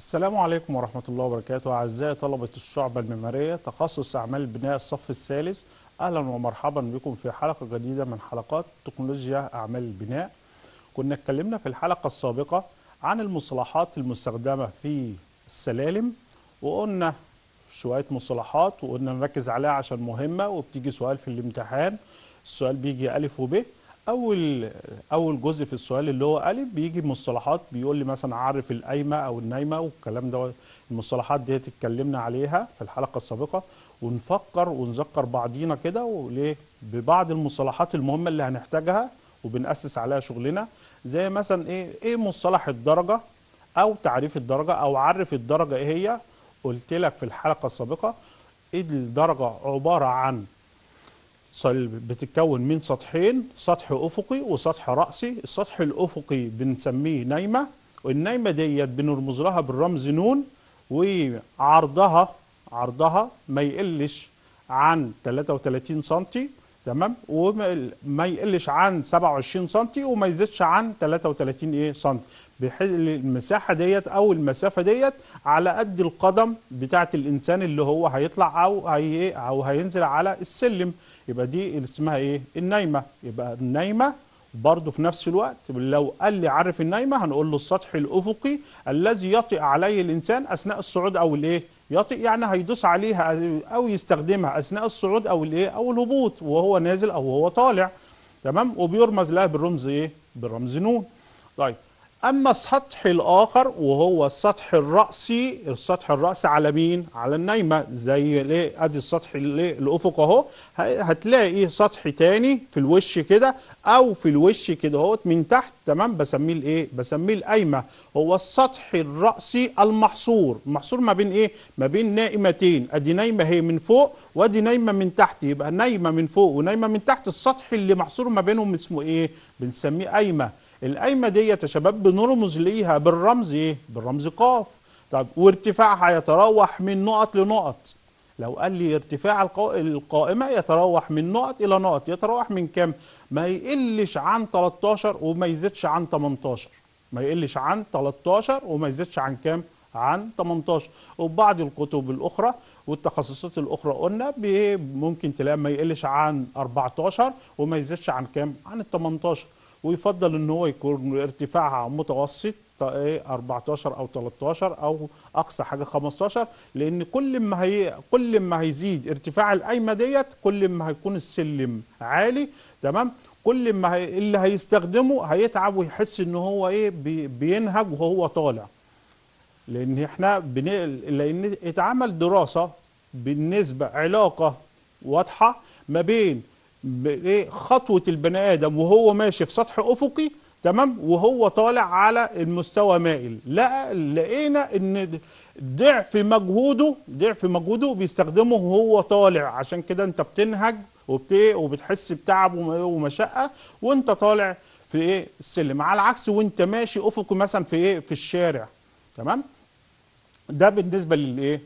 السلام عليكم ورحمة الله وبركاته. أعزائي طلبة الشعبة المعمارية تخصص أعمال البناء الصف الثالث. أهلا ومرحبا بكم في حلقة جديدة من حلقات تكنولوجيا أعمال البناء. كنا اتكلمنا في الحلقة السابقة عن المصطلحات المستخدمة في السلالم وقلنا شوية مصطلحات وقلنا نركز عليها عشان مهمة وبتيجي سؤال في الامتحان. السؤال بيجي ألف وب أول أول جزء في السؤال اللي هو الف بيجي مصطلحات بيقول لي مثلا عرف القايمة أو النايمة والكلام ده. المصطلحات دي اتكلمنا عليها في الحلقة السابقة. ونفكر ونذكر بعضينا كده وليه؟ ببعض المصطلحات المهمة اللي هنحتاجها وبنأسس عليها شغلنا. زي مثلا إيه إيه مصطلح الدرجة أو تعريف الدرجة أو عرف الدرجة إيه هي؟ قلت لك في الحلقة السابقة. إيه الدرجة؟ عبارة عن بتتكون من سطحين سطح أفقي وسطح رأسي. السطح الأفقي بنسميه نايمة والنايمة ديت بنرمز لها بالرمز نون وعرضها عرضها ما يقلش عن 33 سم تمام؟ وما يقلش عن 27 سم وما يزيدش عن 33 إيه سم بحيث المساحة ديت أو المسافة ديت على قد القدم بتاعه الإنسان اللي هو هيطلع أو هي أو هينزل على السلم. يبقى دي اسمها إيه؟ النايمة. يبقى النايمة برضه في نفس الوقت لو قال لي عرف النايمة هنقول له السطح الأفقي الذي يطئ عليه الإنسان أثناء الصعود أو الإيه؟ يطئ يعني هيدوس عليها أو يستخدمها أثناء الصعود أو الإيه؟ أو الهبوط وهو نازل أو وهو طالع. تمام؟ وبيرمز لها بالرمز إيه؟ بالرمز نون. طيب. أما السطح الآخر وهو السطح الرأسي السطح الراسي على مين؟ على النايمة زي الايه أدي السطح الأفق أهو. هتلاقي إيه؟ سطح تاني في الوش كده أو في الوش كده أهوت من تحت تمام؟ بسميه الإيه؟ بسميه القايمة. هو السطح الرأسي المحصور. محصور ما بين إيه؟ ما بين نائمتين. أدي نايمة هي من فوق وأدي نايمة من تحت. يبقى نايمة من فوق ونايمة من تحت. السطح اللي محصور ما بينهم اسمه إيه؟ بنسميه قايمة. القايمه ديت يا شباب بنرمز ليها بالرمز إيه؟ بالرمز قاف. طب وارتفاعها يتراوح من نقط لنقط. لو قال لي ارتفاع القائمة يتراوح من نقط إلى نقط يتراوح من كام؟ ما يقلش عن 13 وما يزيدش عن 18 ما يقلش عن 13 وما يزيدش عن كام؟ عن 18 وبعض الكتب الأخرى والتخصصات الأخرى قلنا ممكن تلاقي ما يقلش عن 14 وما يزيدش عن كام؟ عن ال 18 ويفضل إن هو يكون ارتفاعها متوسط 14 أو 13 أو أقصى حاجة 15 لأن كل ما هي كل ما هيزيد ارتفاع القايمة ديت كل ما هيكون السلم عالي تمام؟ كل ما هي اللي هيستخدمه هيتعب ويحس إن هو إيه بي بينهج وهو طالع. لأن إحنا بن... لأن اتعمل دراسة بالنسبة علاقة واضحة ما بين خطوة البني آدم وهو ماشي في سطح أفقي تمام؟ وهو طالع على المستوى مائل. لا لقينا إن ضعف مجهوده ضعف مجهوده بيستخدمه وهو طالع. عشان كده أنت بتنهج وبت وبتحس بتعب ومشقة وأنت طالع في إيه السلم. على العكس وأنت ماشي أفقي مثلا في إيه في الشارع تمام؟ ده بالنسبة للايه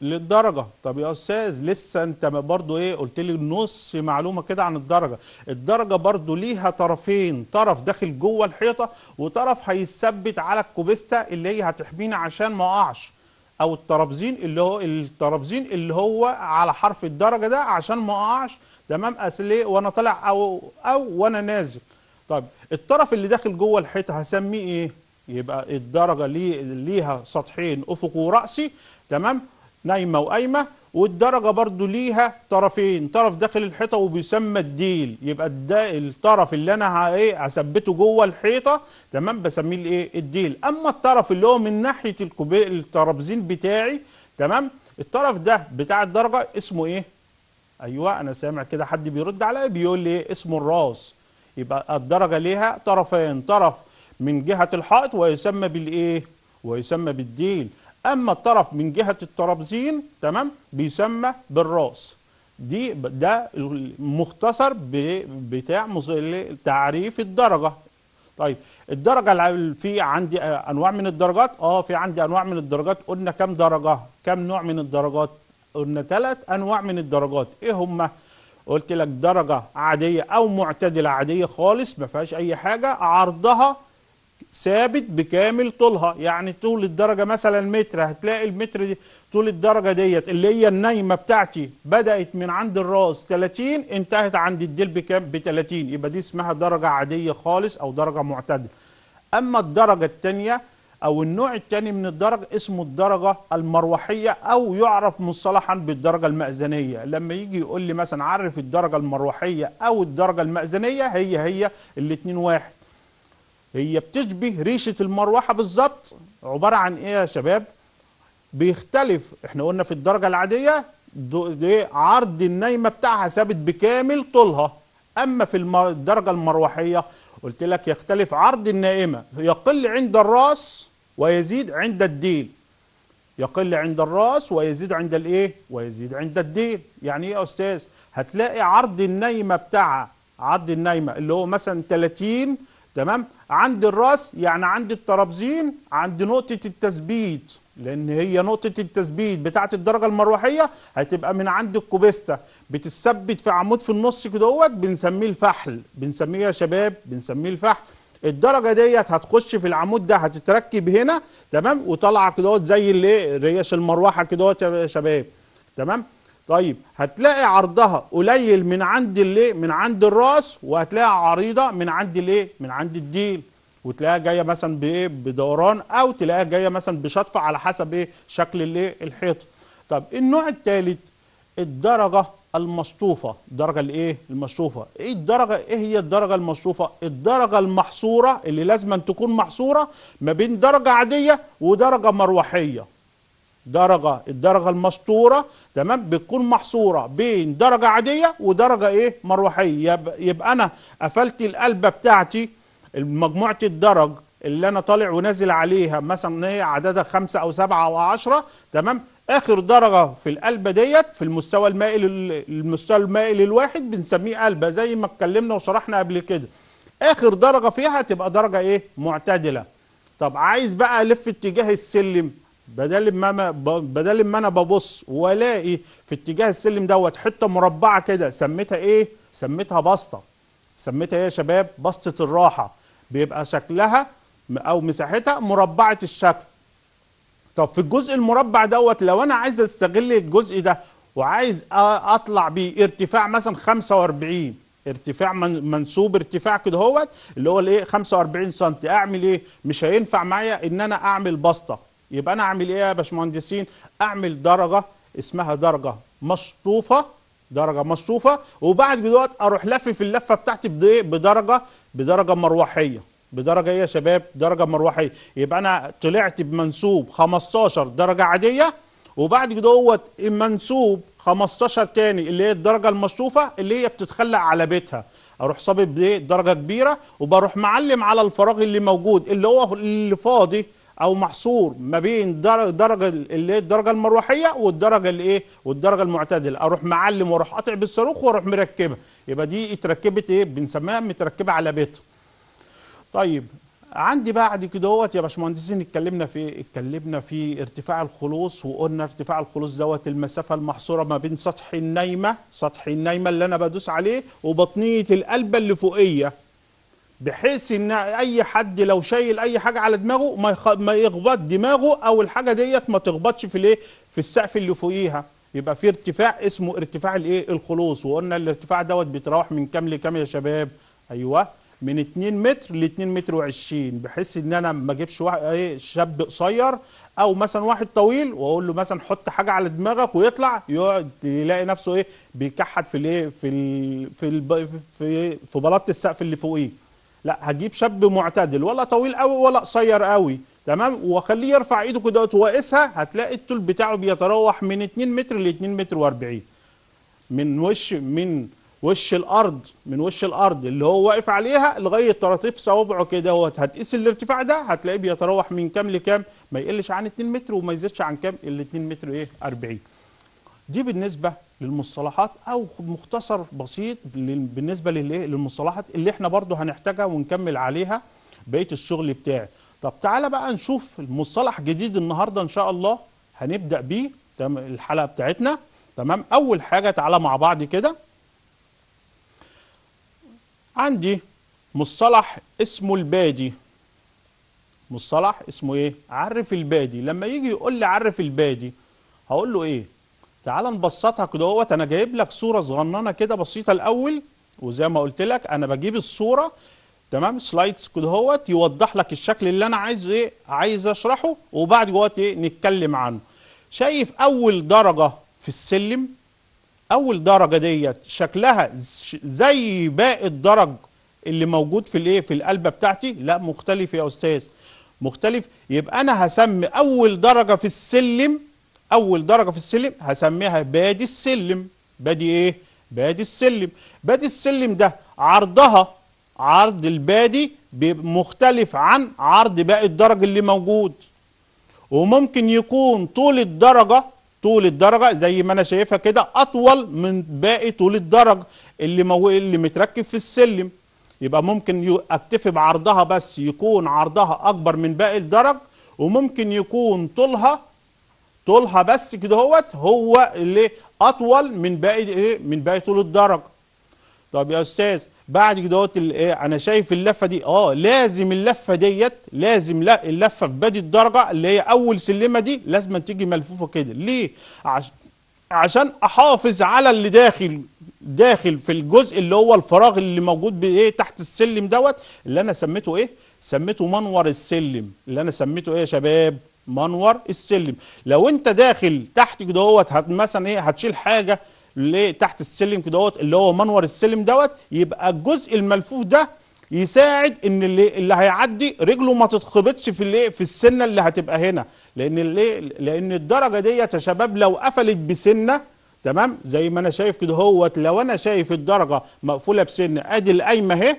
للدرجة. طب يا أستاذ لسه أنت برضو إيه؟ قلت لي نص معلومة كده عن الدرجة. الدرجة برضو ليها طرفين طرف داخل جوه الحيطة وطرف هيثبت على الكوبيستا اللي هي هتحمينا عشان ما أقعش. أو الترابزين اللي هو الترابزين اللي هو على حرف الدرجة ده عشان ما أقعش. تمام؟ أصل إيه؟ وأنا طالع أو أو وأنا نازل. طيب الطرف اللي داخل جوه الحيطة هسميه إيه؟ يبقى الدرجة لي ليها سطحين أفق ورأسي تمام؟ نايمة وقايمة والدرجة برضو ليها طرفين طرف داخل الحيطة وبيسمى الديل. يبقى الطرف اللي أنا إيه هثبته جوه الحيطة تمام؟ بسميه الإيه؟ الديل. أما الطرف اللي هو من ناحية الترابزين بتاعي تمام؟ الطرف ده بتاع الدرجة اسمه إيه؟ أيوة أنا سامع كده حد بيرد عليا بيقول لي إيه؟ اسمه الراس. يبقى الدرجة ليها طرفين طرف من جهة الحائط ويسمى بالإيه؟ ويسمى بالديل. أما الطرف من جهة الترابزين تمام؟ بيسمى بالراس. دي ده المختصر بتاع تعريف الدرجة. طيب الدرجة في عندي أنواع من الدرجات؟ آه في عندي أنواع من الدرجات. قلنا كم درجة؟ كم نوع من الدرجات؟ قلنا ثلاث أنواع من الدرجات. إيه هما قلت لك درجة عادية أو معتدلة عادية خالص ما فيهاش أي حاجة عرضها ثابت بكامل طولها. يعني طول الدرجة مثلا متر هتلاقي المتر دي طول الدرجة ديت اللي هي النايمة بتاعتي بدأت من عند الراس 30 انتهت عند الديل بكام؟ ب 30 يبقى دي اسمها درجة عادية خالص أو درجة معتدلة. أما الدرجة الثانية أو النوع الثاني من الدرجة اسمه الدرجة المروحية أو يعرف مصطلحا بالدرجة المأذنية. لما يجي يقول لي مثلا عرف الدرجة المروحية أو الدرجة المأذنية هي هي الاتنين واحد. هي بتشبه ريشة المروحة بالظبط. عبارة عن إيه يا شباب؟ بيختلف. إحنا قلنا في الدرجة العادية دو- دي عرض النايمة بتاعها ثابت بكامل طولها. أما في المر- الدرجة المروحية قلت لك يختلف عرض النائمة. يقل عند الراس ويزيد عند الديل. يقل عند الراس ويزيد عند الإيه؟ ويزيد عند الديل. يعني إيه يا أستاذ؟ هتلاقي عرض النايمة بتاعها عرض النايمة اللي هو مثلا 30 تمام؟ عند الراس يعني عند الترابزين عند نقطة التثبيت. لأن هي نقطة التثبيت بتاعه الدرجة المروحية هتبقى من عند الكوبيستا. بتثبت في عمود في النص كدهوت بنسميه الفحل. بنسميه يا شباب بنسميه الفحل. الدرجة ديت هتخش في العمود ده هتتركب هنا تمام؟ وطالعه كدهوت زي الايه ريش المروحة كدهوت يا شباب تمام؟ طيب هتلاقي عرضها قليل من عند الايه من عند الراس وهتلاقي عريضة من عند الايه من عند الديل. وتلاقيها جاية مثلا بإيه؟ بدوران أو تلاقيها جاية مثلا بشطفه على حسب إيه؟ شكل الايه الحيطه طب النوع الثالث الدرجة المشطوفة. الدرجة الإيه؟ المشطوفة. إيه الدرجة؟ إيه هي الدرجة المشطوفة؟ الدرجة المحصورة اللي لازم تكون محصورة ما بين درجة عادية ودرجة مروحية. درجة الدرجة المسطورة تمام؟ بتكون محصورة بين درجة عادية ودرجة إيه؟ مروحية. يبقى, أنا قفلت القلبة بتاعتي مجموعة الدرج اللي أنا طالع ونازل عليها مثلا إيه؟ عددها خمسة أو سبعة أو عشرة تمام؟ آخر درجة في القلبة ديت في المستوى المائل المستوى المائل الواحد بنسميه قلبة زي ما اتكلمنا وشرحنا قبل كده. آخر درجة فيها تبقى درجة إيه؟ معتدلة. طب عايز بقى ألف اتجاه السلم بدل ما بدل ما أنا ببص والاقي في اتجاه السلم دوت حتة مربعة كده سميتها إيه؟ سميتها بسطة. سميتها إيه يا شباب؟ بسطة الراحة. بيبقى شكلها أو مساحتها مربعة الشكل. طب في الجزء المربع دوت لو أنا عايز أستغل الجزء ده وعايز أطلع بيه ارتفاع مثلا 45 ارتفاع من منسوب ارتفاع كده هوت اللي هو الايه؟ 45 سم أعمل إيه؟ مش هينفع معايا إن أنا أعمل بسطة. يبقى أنا اعمل إيه يا باشمهندسين؟ اعمل درجة اسمها درجة مشطوفة درجة مشطوفة وبعد كده أروح لفف اللفة بتاعتي بدرجة بدرجة مروحية. بدرجة إيه يا شباب؟ درجة مروحية. يبقى أنا طلعت بمنسوب 15 درجة عادية وبعد كده هو منسوب 15 تاني اللي هي الدرجة المشطوفة اللي هي بتتخلق على بيتها. أروح صابب درجة كبيرة وبروح معلم على الفراغ اللي موجود اللي هو اللي فاضي أو محصور ما بين درجه اللي الدرجة المروحية والدرجة الايه والدرجة المعتدلة. أروح معلم وأروح قاطع بالصاروخ وأروح مركبها. يبقى دي اتركبت إيه؟ بنسميها متركبة على بيتها طيب عندي بعد كده هوت يا باشمهندسين اتكلمنا في إيه؟ اتكلمنا في ارتفاع الخلوص وقلنا ارتفاع الخلوص دوت المسافة المحصورة ما بين سطح النايمة سطح النايمة اللي أنا بدوس عليه وبطنية القلبة اللي فوقية. بحيث إن أي حد لو شايل أي حاجة على دماغه ما يخ... ما يخبط دماغه أو الحاجة ديت ما تخبطش في الإيه؟ في السقف اللي فوقيها. يبقى في ارتفاع اسمه ارتفاع الإيه؟ الخلوص. وقلنا الارتفاع دوت بيتراوح من كام لكام يا شباب؟ أيوه. من 2 متر ل 2 متر و20 بحيث إن أنا ما أجيبش واحد إيه؟ شاب قصير أو مثلا واحد طويل وأقول له مثلا حط حاجة على دماغك ويطلع يقعد يلاقي نفسه إيه؟ بيكحت في الإيه؟ في ال... في ال... في في بلاط السقف اللي فوقيه. لا هجيب شاب معتدل ولا طويل قوي ولا قصير قوي تمام؟ واخليه يرفع إيده كده وقيسها هتلاقي الطول بتاعه بيتراوح من 2 متر ل 2 متر و40 من وش من وش الأرض من وش الأرض اللي هو واقف عليها لغاية طراطيف صوابعه كده أهوت. هتقيس الارتفاع ده هتلاقيه بيتراوح من كام لكام؟ ما يقلش عن 2 متر وما يزيدش عن كام؟ ال 2 متر إيه؟ 40 دي بالنسبة للمصطلحات أو مختصر بسيط بالنسبة للمصطلحات اللي إحنا برضو هنحتاجها ونكمل عليها بقية الشغل بتاعي. طب تعالى بقى نشوف المصطلح جديد النهارده إن شاء الله هنبدأ بيه. الحلقة بتاعتنا. تمام؟ أول حاجة تعالى مع بعض كده. عندي مصطلح اسمه البادي. مصطلح اسمه إيه؟ عرف البادي. لما يجي يقول لي عرف البادي هقول له إيه؟ تعال نبسطها كده اهوت أنا جايب لك صورة صغننة كده بسيطة الأول وزي ما قلت لك أنا بجيب الصورة تمام؟ سلايدز كده اهوت يوضح لك الشكل اللي أنا عايز إيه عايز أشرحه وبعد جوات إيه نتكلم عنه. شايف أول درجة في السلم؟ أول درجة ديت شكلها زي باقي الدرج اللي موجود في الإيه في القلبه بتاعتي؟ لا مختلف يا أستاذ. مختلف. يبقى أنا هسمي أول درجة في السلم أول درجة في السلم هسميها بادي السلم. بادي إيه؟ بادي السلم. بادي السلم ده عرضها عرض البادي مختلف عن عرض باقي الدرج اللي موجود. وممكن يكون طول الدرجة طول الدرجة زي ما أنا شايفها كده أطول من باقي طول الدرج اللي مو... اللي متركب في السلم. يبقى ممكن أكتفي بعرضها بس يكون عرضها أكبر من باقي الدرج وممكن يكون طولها طولها بس كده هوت هو اللي أطول من باقي إيه من باقي طول الدرج طب يا أستاذ بعد كده ال- إيه أنا شايف اللفة دي آه لازم اللفة ديت لازم لا اللفة في بادي الدرجة اللي هي أول سلمة دي لازم تيجي ملفوفة كده. ليه؟ عش... عشان أحافظ على اللي داخل داخل في الجزء اللي هو الفراغ اللي موجود بايه تحت السلم دوت اللي أنا سميته إيه؟ سميته منور السلم اللي أنا سميته إيه يا شباب؟ منور السلم. لو انت داخل تحت كده هوت هت مثلا إيه هتشيل حاجة ليه تحت السلم كده هوت اللي هو منور السلم دوت يبقى الجزء الملفوف ده يساعد إن اللي اللي هيعدي رجله ما تتخبطش في الايه في السنة اللي هتبقى هنا. لأن الايه لأن الدرجة ديت يا شباب لو قفلت بسنة تمام؟ زي ما أنا شايف كده هوت لو أنا شايف الدرجة مقفولة بسنة أدي القايمة أهي.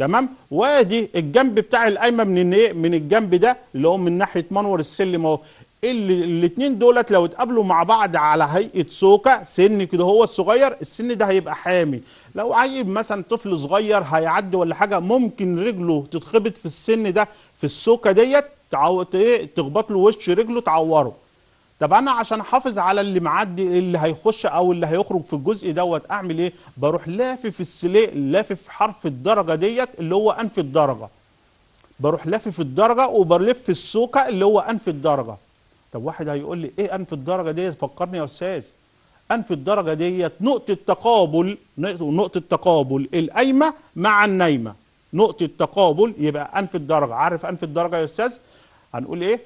تمام؟ وادي الجنب بتاع القايمة من إيه من الجنب ده اللي هو من ناحية منور السلم اهو. اللي الاثنين دولت لو اتقابلوا مع بعض على هيئة سوكه سن كده هو الصغير السن ده هيبقى حامي. لو عيب مثلا طفل صغير هيعدي ولا حاجة ممكن رجله تتخبط في السن ده في السوكه ديت تعو... إيه تخبط له وش رجله تعوره. طب أنا عشان أحافظ على اللي معدي اللي هيخش أو اللي هيخرج في الجزء دوت أعمل إيه؟ بروح لافف السلي لافف حرف الدرجة ديت اللي هو أنف الدرجة. بروح لافف الدرجة وبلف السوكة اللي هو أنف الدرجة. طب واحد هيقول لي إيه أنف الدرجة ديت؟ فكرني يا أستاذ. أنف الدرجة ديت نقطة تقابل نقطة تقابل القايمة مع النايمة. نقطة تقابل يبقى أنف الدرجة. عارف أنف الدرجة يا أستاذ؟ هنقول إيه؟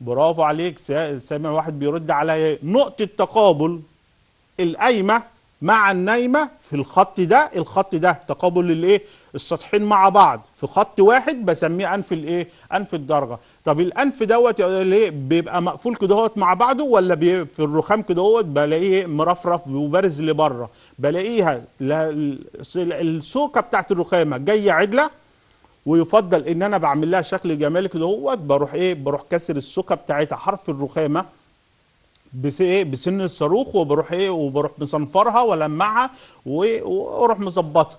برافو عليك. سا- سامع واحد بيرد عليا. نقطة تقابل القايمة مع النايمة في الخط ده. الخط ده تقابل الايه السطحين مع بعض. في خط واحد بسميه أنف الإيه؟ أنف الدرجة. طب الأنف دوت ليه؟ بيبقى مقفول كده هوت مع بعضه ولا في الرخام كده هوت بلاقيه مرفرف وبارز لبره؟ بلاقيها لا- ال- السوكة بتاعت الرخامة جاية عدلة ويفضل إن أنا بعمل لها شكل جمالي كده بروح إيه؟ بروح كسر السكه بتاعتها حرف الرخامة بس إيه؟ بسن الصاروخ وبروح إيه؟ وبروح مصنفرها ولمعها و- وأروح مظبطها.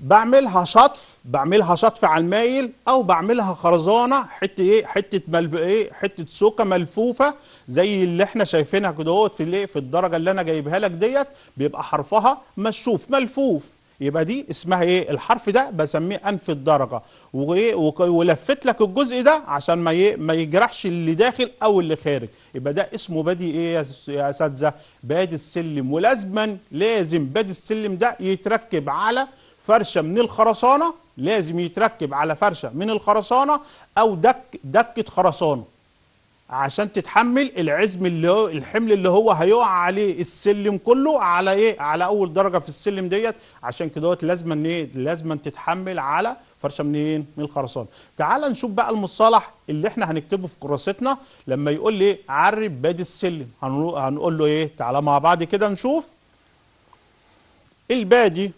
بعملها شطف بعملها شطف على المايل أو بعملها خرزانة حتة إيه؟ حتة ملف إيه؟ حتة سوكة ملفوفة زي اللي إحنا شايفينها كده في الايه في الدرجة اللي أنا جايبها لك ديت بيبقى حرفها مشوف ملفوف. يبقى دي اسمها إيه؟ الحرف ده بسميه أنف الدرجة. وإيه؟ ولفت لك الجزء ده عشان ما ي- ما يجرحش اللي داخل أو اللي خارج. يبقى ده اسمه بادي إيه يا أساتذة؟ بادي السلم. ولازما لازم بادي السلم ده يتركب على فرشة من الخرسانة. لازم يتركب على فرشة من الخرسانة أو دك دكة خرسانة. عشان تتحمل العزم اللي هو الحمل اللي هو هيقع عليه السلم كله على إيه؟ على أول درجة في السلم ديت. عشان كده دوت لازما إيه؟ لازما تتحمل على فرشة منين؟ من الخرسانة. تعال نشوف بقى المصطلح اللي إحنا هنكتبه في كراستنا لما يقول لي عرب بادي السلم هنقول له إيه؟ تعالى مع بعض كده نشوف. البادي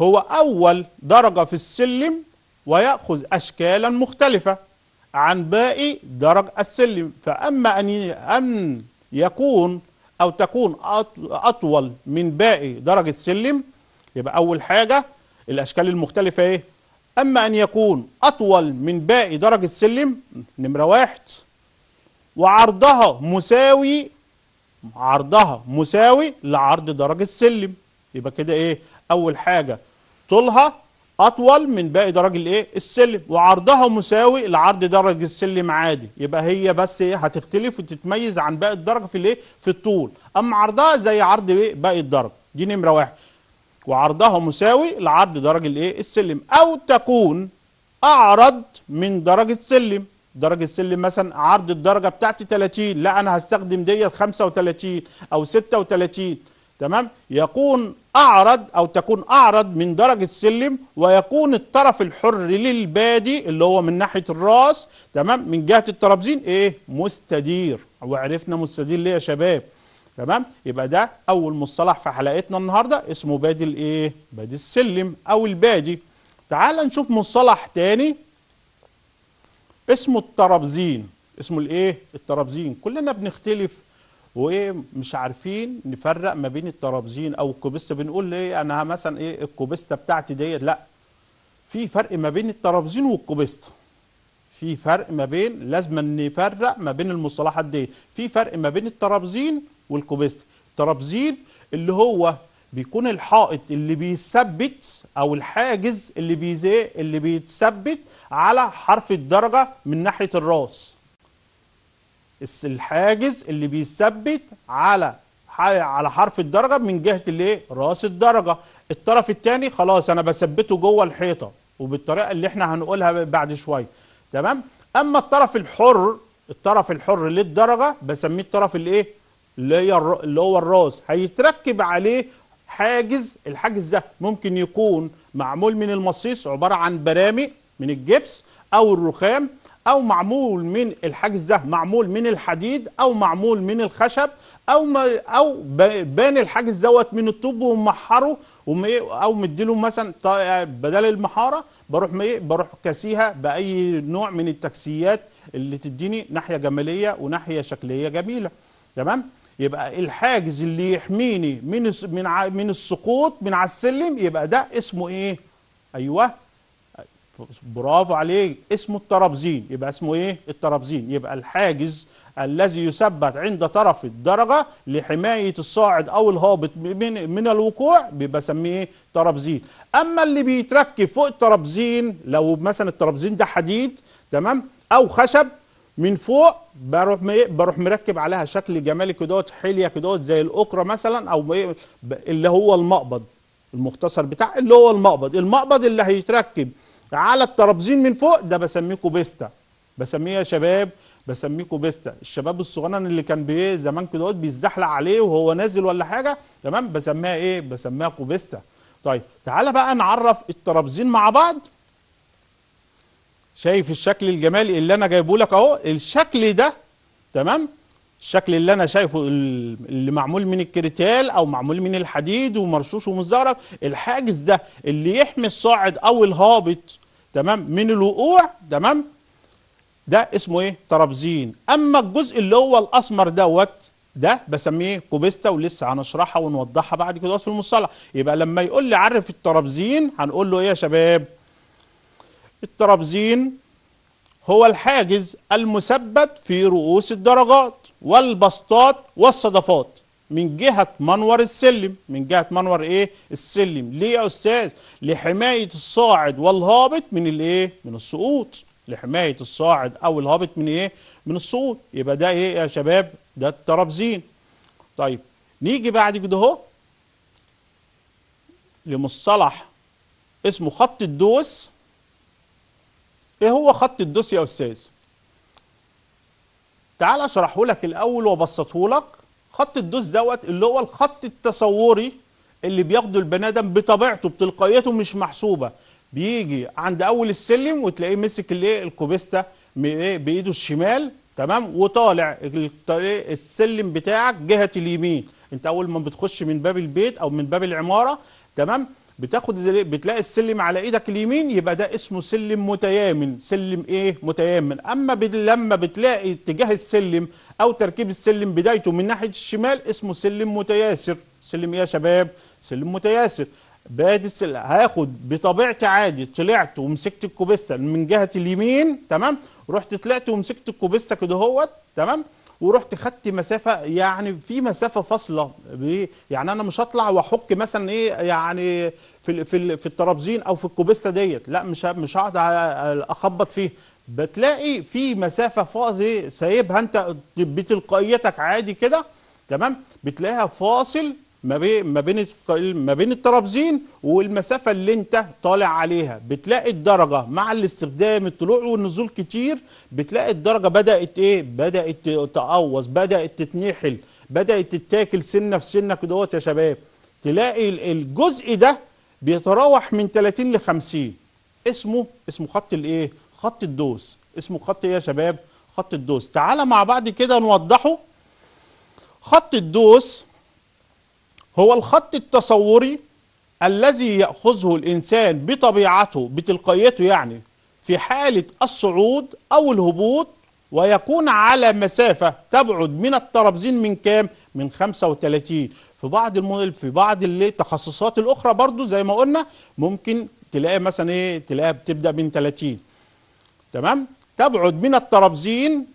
هو أول درجة في السلم ويأخذ أشكالا مختلفة. عن باقي درج السلم. فأما أن أن يكون أو تكون أط- أطول من باقي درج السلم يبقى أول حاجة الأشكال المختلفة إيه؟ أما أن يكون أطول من باقي درج السلم نمرة واحد وعرضها مساوي عرضها مساوي لعرض درج السلم. يبقى كده إيه؟ أول حاجة طولها أطول من باقي درج الإيه؟ السلم. وعرضها مساوي لعرض درج السلم عادي. يبقى هي بس إيه؟ هتختلف وتتميز عن باقي الدرج في الإيه؟ في الطول. أما عرضها زي عرض إيه؟ باقي الدرج دي نمرة واحد. وعرضها مساوي لعرض درج الإيه؟ السلم. أو تكون أعرض من درج السلم. درج السلم مثلا عرض الدرجة بتاعتي 30 لا أنا هستخدم ديت 35 أو 36 تمام؟ يكون أعرض أو تكون أعرض من درج السلم ويكون الطرف الحر للبادي اللي هو من ناحية الرأس تمام؟ من جهة الترابزين إيه؟ مستدير. وعرفنا مستدير ليه يا شباب؟ تمام؟ يبقى ده أول مصطلح في حلقتنا النهارده اسمه بادي الإيه؟ بادي السلم أو البادي. تعال نشوف مصطلح تاني. اسمه الترابزين. اسمه الإيه؟ الترابزين. كلنا بنختلف وايه مش عارفين نفرق ما بين الترابزين أو الكوبيستا بنقول إيه أنا مثلا إيه الكوبيستا بتاعتي ديت لأ. في فرق ما بين الترابزين والكوبيستا في فرق ما بين لازم نفرق ما بين المصطلحات دي في فرق ما بين الترابزين والكوبيستا الترابزين اللي هو بيكون الحائط اللي بيثبت أو الحاجز اللي بيزي اللي بيتثبت على حرف الدرجة من ناحية الراس. الحاجز اللي بيثبت على على حرف الدرجة من جهة الايه راس الدرجة. الطرف الثاني خلاص أنا بثبته جوه الحيطة وبالطريقة اللي إحنا هنقولها بعد شوية. تمام؟ أما الطرف الحر الطرف الحر للدرجة بسميه الطرف الإيه؟ اللي هي اللي هو الراس هيتركب عليه حاجز الحاجز ده ممكن يكون معمول من المصيص عبارة عن برامي من الجبس أو الرخام أو معمول من الحاجز ده معمول من الحديد أو معمول من الخشب أو ما ب- بان الحاجز دوت من الطوب ومحره وم- أو مديله مثلا بدل المحارة بروح م- بروح كاسيها بأي نوع من التكسيات اللي تديني ناحية جمالية وناحية شكلية جميلة. تمام؟ يبقى الحاجز اللي يحميني من من من السقوط من على السلم يبقى ده اسمه إيه؟ أيوه برافو عليك. اسمه الترابزين يبقى اسمه إيه؟ الترابزين يبقى الحاجز الذي يثبت عند طرف الدرجة لحماية الصاعد أو الهابط من من الوقوع بيبقى بسميه إيه؟ ترابزين أما اللي بيتركب فوق الترابزين لو مثلا الترابزين ده حديد تمام؟ أو خشب من فوق بروح بروح مركب عليها شكل جمالي كدهوت حلية كدهوت زي الاكره مثلا أو اللي هو المقبض المختصر بتاع اللي هو المقبض. المقبض اللي هيتركب على الترابزين من فوق ده بسميه كوبيستا بسميه يا شباب بسميه كوبيستا الشباب الصغنن اللي كان بيه زمان كده بيزحلق عليه وهو نازل ولا حاجة تمام؟ بسميها إيه؟ بسميها كوبيستا. طيب تعالى بقى نعرف الترابزين مع بعض. شايف الشكل الجمالي اللي أنا جايبه لك أهو؟ الشكل ده تمام؟ الشكل اللي أنا شايفه ال- اللي معمول من الكريتال أو معمول من الحديد ومرشوش ومزرب الحاجز ده اللي يحمي الصاعد أو الهابط تمام؟ من الوقوع تمام؟ ده اسمه إيه؟ ترابزين. أما الجزء اللي هو الأسمر دوت ده بسميه كوبيستا ولسه هنشرحها ونوضحها بعد كده في المصطلح. يبقى لما يقول لي عرف الترابزين هنقول له إيه يا شباب؟ الترابزين هو الحاجز المثبت في رؤوس الدرجات والبسطات والصدفات. من جهة منور السلم. من جهة منور إيه؟ السلم. ليه يا أستاذ؟ لحماية الصاعد والهابط من الإيه؟ من السقوط. لحماية الصاعد أو الهابط من إيه؟ من السقوط. يبقى ده إيه يا شباب؟ ده الترابزين. طيب نيجي بعد كده أهو لمصطلح اسمه خط الدوس. إيه هو خط الدوس يا أستاذ؟ تعال أشرحه لك الأول وأبسطه لك. خط الدوس دوت اللي هو الخط التصوري اللي بياخده البني آدم بطبيعته بتلقائيته مش محسوبة. بيجي عند أول السلم وتلاقيه مسك الايه الكوبيستا إيه؟ بإيده الشمال تمام؟ وطالع السلم بتاعك جهة اليمين. أنت أول ما بتخش من باب البيت أو من باب العمارة تمام؟ بتاخد بتلاقي السلم على إيدك اليمين يبقى ده اسمه سلم متيامن. سلم إيه؟ متيامن. أما لما بتلاقي اتجاه السلم أو تركيب السلم بدايته من ناحية الشمال اسمه سلم متياسر. سلم إيه يا شباب؟ سلم متياسر. بادي السلم هاخد بطبيعتي عادي. طلعت ومسكت الكوبيستا من جهة اليمين تمام؟ رحت طلعت ومسكت الكوبيستا كده اهوت تمام؟ ورحت خدت مسافة يعني في مسافة فاصلة يعني أنا مش هطلع وأحك مثلا إيه يعني في في في الترابزين أو في الكوبيستا ديت. لا مش مش هقعد أخبط فيه. بتلاقي في مسافة فاصل سايبها أنت بتلقائيتك عادي كده تمام؟ بتلاقيها فاصل ما بين ما بين ما بين الترابزين والمسافة اللي انت طالع عليها. بتلاقي الدرجة مع الاستخدام الطلوع والنزول كتير بتلاقي الدرجة بدأت إيه؟ بدأت تقوص بدأت تتنحل بدأت تتاكل سنه في سنه كده يا شباب. تلاقي ال- الجزء ده بيتراوح من 30 ل 50 اسمه اسمه خط الايه؟ خط الدوس. اسمه خط إيه يا شباب؟ خط الدوس. تعالى مع بعض كده نوضحه. خط الدوس هو الخط التصوري الذي يأخذه الإنسان بطبيعته بتلقائيته يعني في حالة الصعود أو الهبوط ويكون على مسافة تبعد من الترابزين من كام؟ من 35 في بعض الموديل في بعض التخصصات الأخرى برضو زي ما قلنا ممكن تلاقي مثلا إيه تلاقيها بتبدأ من 30 تمام؟ تبعد من الترابزين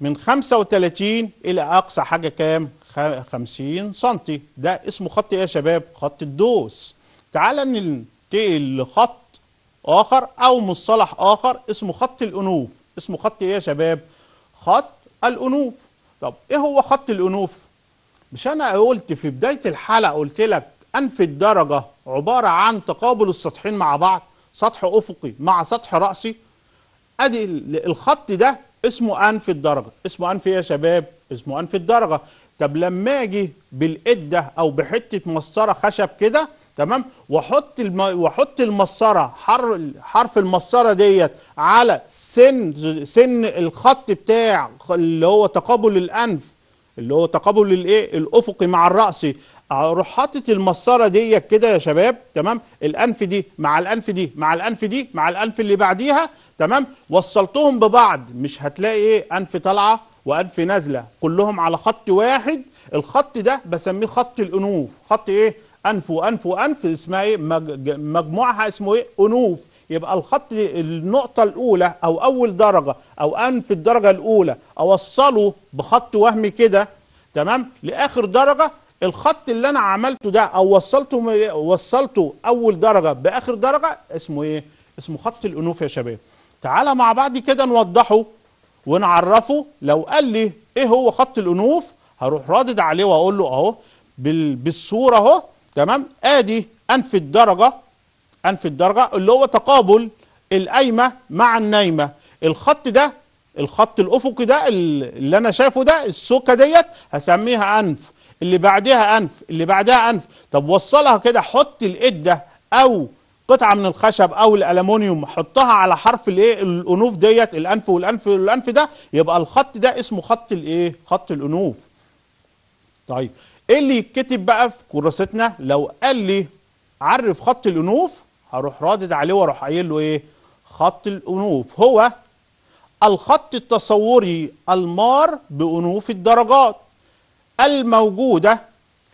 من 35 إلى أقصى حاجة كام؟ خ- 50 سنتي. ده اسمه خط إيه يا شباب؟ خط الدوس. تعال ننتقل لخط آخر أو مصطلح آخر اسمه خط الأنوف. اسمه خط إيه يا شباب؟ خط الأنوف. طب إيه هو خط الأنوف؟ مش أنا قلت في بداية الحلقة قلت لك أنف الدرجة عبارة عن تقابل السطحين مع بعض سطح أفقي مع سطح رأسي. أدي ال- الخط ده اسمه انف الدرجة. اسمه انف إيه يا شباب؟ اسمه انف الدرجة. طب لما أجي بالقده أو بحتة مسطره خشب كده تمام؟ واحط الم... واحط المسطره حر... حرف المسطره ديت على سن سن الخط بتاع اللي هو تقابل الأنف اللي هو تقابل الايه؟ الافقي مع الراسي أروح حاطط المسطره دي كده يا شباب تمام؟ الأنف دي مع الأنف دي مع الأنف دي مع الأنف اللي بعديها تمام؟ وصلتهم ببعض مش هتلاقي إيه؟ أنف طالعة وانف نازله كلهم على خط واحد. الخط ده بسميه خط الأنوف. خط إيه؟ أنف وأنف وأنف. اسمها مج- مجموعها اسمه إيه؟ أنوف. يبقى الخط النقطة الأولى أو أول درجة أو أنف الدرجة الأولى أوصله بخط وهمي كده. تمام؟ لآخر درجة الخط اللي أنا عملته ده أو وصلته وصلته أول درجة بآخر درجة اسمه إيه؟ اسمه خط الأنوف يا شباب. تعالى مع بعض كده نوضحه. ونعرفه. لو قال لي إيه هو خط الأنوف هروح رادد عليه وأقول له أهو بال- بالصورة أهو. تمام؟ آدي أنف الدرجة أنف الدرجة اللي هو تقابل القايمة مع النايمة الخط ده الخط الأفقي ده اللي أنا شايفه ده السوكة ديت هسميها أنف. اللي بعدها أنف اللي بعدها أنف. طب وصلها كده حط الإدة أو قطعة من الخشب أو الألمونيوم حطها على حرف الإيه؟ الأنوف ديت الأنف والأنف والأنف ده يبقى الخط ده اسمه خط الإيه؟ خط الأنوف. طيب إيه اللي يتكتب بقى في كراستنا لو قال لي عرف خط الأنوف هروح رادد عليه وأروح قايل له إيه؟ خط الأنوف. هو الخط التصوري المار بأنوف الدرجات الموجودة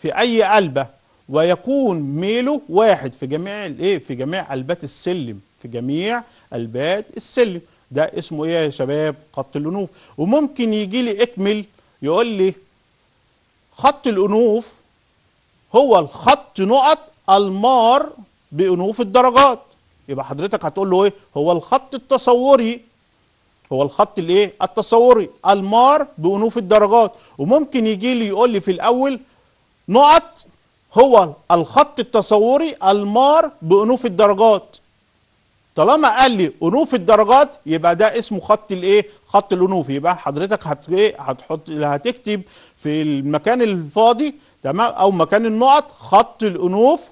في أي قلبة؟ ويكون ميله واحد في جميع الايه في جميع قلبات السلم في جميع قلبات السلم. ده اسمه إيه يا شباب؟ خط الأنوف. وممكن يجي لي إكمل يقول لي خط الأنوف هو الخط نقط المار بأنوف الدرجات. يبقى حضرتك هتقول له إيه؟ هو الخط التصوري. هو الخط الإيه؟ التصوري. المار بأنوف الدرجات. وممكن يجي لي يقول لي في الأول نقط هو الخط التصوري المار بأنوف الدرجات. طالما قال لي أنوف الدرجات يبقى ده اسمه خط الإيه؟ خط الأنوف. يبقى حضرتك هت إيه؟ هتحط هتكتب في المكان الفاضي تمام؟ أو مكان النقط خط الأنوف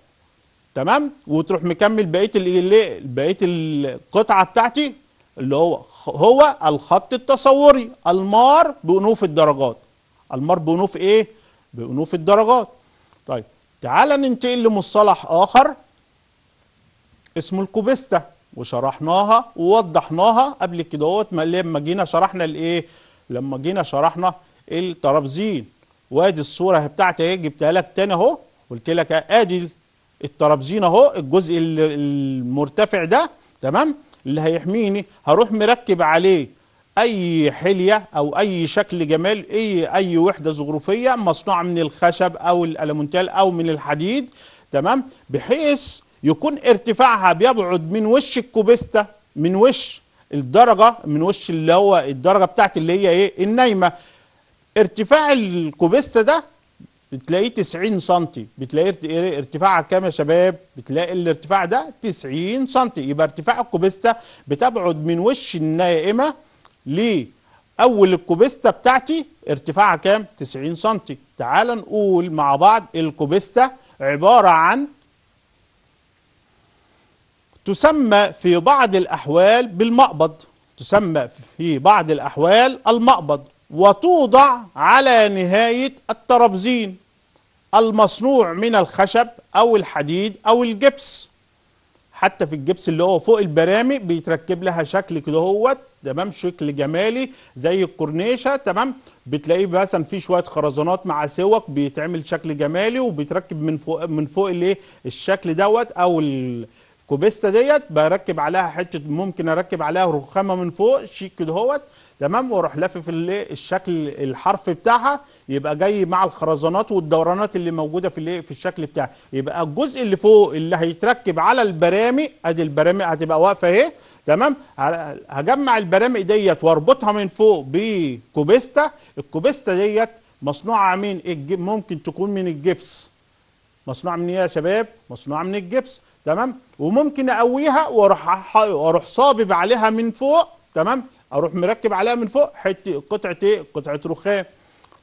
تمام؟ وتروح مكمل بقية الايه بقية القطعة بتاعتي اللي هو هو الخط التصوري المار بأنوف الدرجات. المار بأنوف إيه؟ بأنوف الدرجات. تعال ننتقل لمصطلح آخر اسمه الكوبيستا وشرحناها ووضحناها قبل كده لما جينا شرحنا الإيه؟ لما جينا شرحنا الترابزين. وادي الصورة بتاعتي اهي جبتها لك تاني أهو قلت لك أدي الترابزين أهو الجزء المرتفع ده تمام؟ اللي هيحميني هروح مركب عليه أي حلية أو أي شكل جمال أي أي وحدة زخرفية مصنوعة من الخشب أو الالوميتال أو من الحديد تمام؟ بحيث يكون ارتفاعها بيبعد من وش الكوبيستا من وش الدرجة من وش اللي هو الدرجة بتاعت اللي هي إيه؟ النايمة. ارتفاع الكوبيستا ده بتلاقيه 90 سم بتلاقي ارت- ارتفاعها كام يا شباب؟ بتلاقي الارتفاع ده 90 سم يبقى ارتفاع الكوبيستا بتبعد من وش النائمة لأول الكوبيستا بتاعتي ارتفاعها كام؟ 90 سم تعال نقول مع بعض الكوبيستا عبارة عن تسمى في بعض الأحوال بالمقبض. تسمى في بعض الأحوال المقبض. وتوضع على نهاية الترابزين. المصنوع من الخشب أو الحديد أو الجبس. حتى في الجبس اللي هو فوق البرامي بيتركب لها شكل كده هوت. تمام شكل جمالي زي الكورنيشة تمام؟ بتلاقيه مثلا في شوية خرزانات مع سوك بيتعمل شكل جمالي وبيتركب من فوق من فوق الايه الشكل دوت أو الكوبيستا ديت بركب عليها حتة ممكن أركب عليها رخامة من فوق شيك كده تمام؟ وأروح لافف الشكل الحرف بتاعها يبقى جاي مع الخرزانات والدورانات اللي موجودة في الايه في الشكل بتاعها. يبقى الجزء اللي فوق اللي هيتركب على البرامي ادي البرامي هتبقى واقفة اهي. تمام؟ هجمع البرامي ديت واربطها من فوق بكوبيستا. الكوبيستا ديت مصنوعة من ممكن تكون من الجبس. مصنوعة من إيه يا شباب؟ مصنوعة من الجبس. تمام؟ وممكن أقويها وأروح وأروح صابب عليها من فوق. تمام؟ أروح مركب عليها من فوق حتة قطعة إيه؟ قطعة رخام.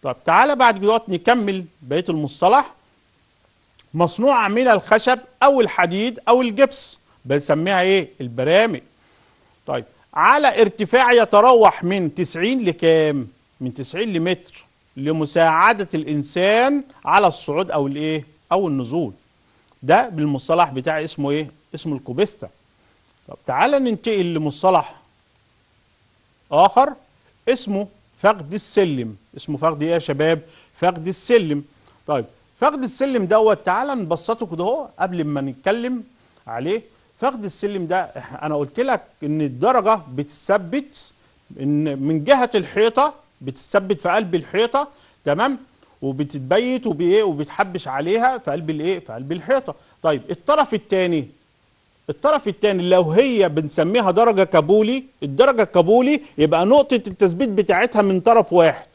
طب تعالى بعد كده نكمل بقية المصطلح. مصنوعه من الخشب أو الحديد أو الجبس بنسميها إيه؟ البرامي. طيب على ارتفاع يتراوح من 90 لكام؟ من 90 لمتر لمساعدة الإنسان على الصعود أو الإيه؟ أو النزول. ده بالمصطلح بتاعي اسمه إيه؟ اسمه الكوبيستا. طب تعالى ننتقل لمصطلح آخر اسمه فقد السلم. اسمه فقد إيه يا شباب؟ فقد السلم. طيب فقد السلم دوت تعالى نبسطه كده اهو قبل ما نتكلم عليه. فقد السلم ده أنا قلت لك إن الدرجة بتثبت إن من جهة الحيطة بتثبت في قلب الحيطة تمام؟ وبتتبيت وبإيه؟ وبتحبش عليها في قلب الإيه؟ في قلب الحيطة. طيب الطرف الثاني الطرف الثاني لو هي بنسميها درجة كابولي الدرجة الكابولي يبقى نقطة التثبيت بتاعتها من طرف واحد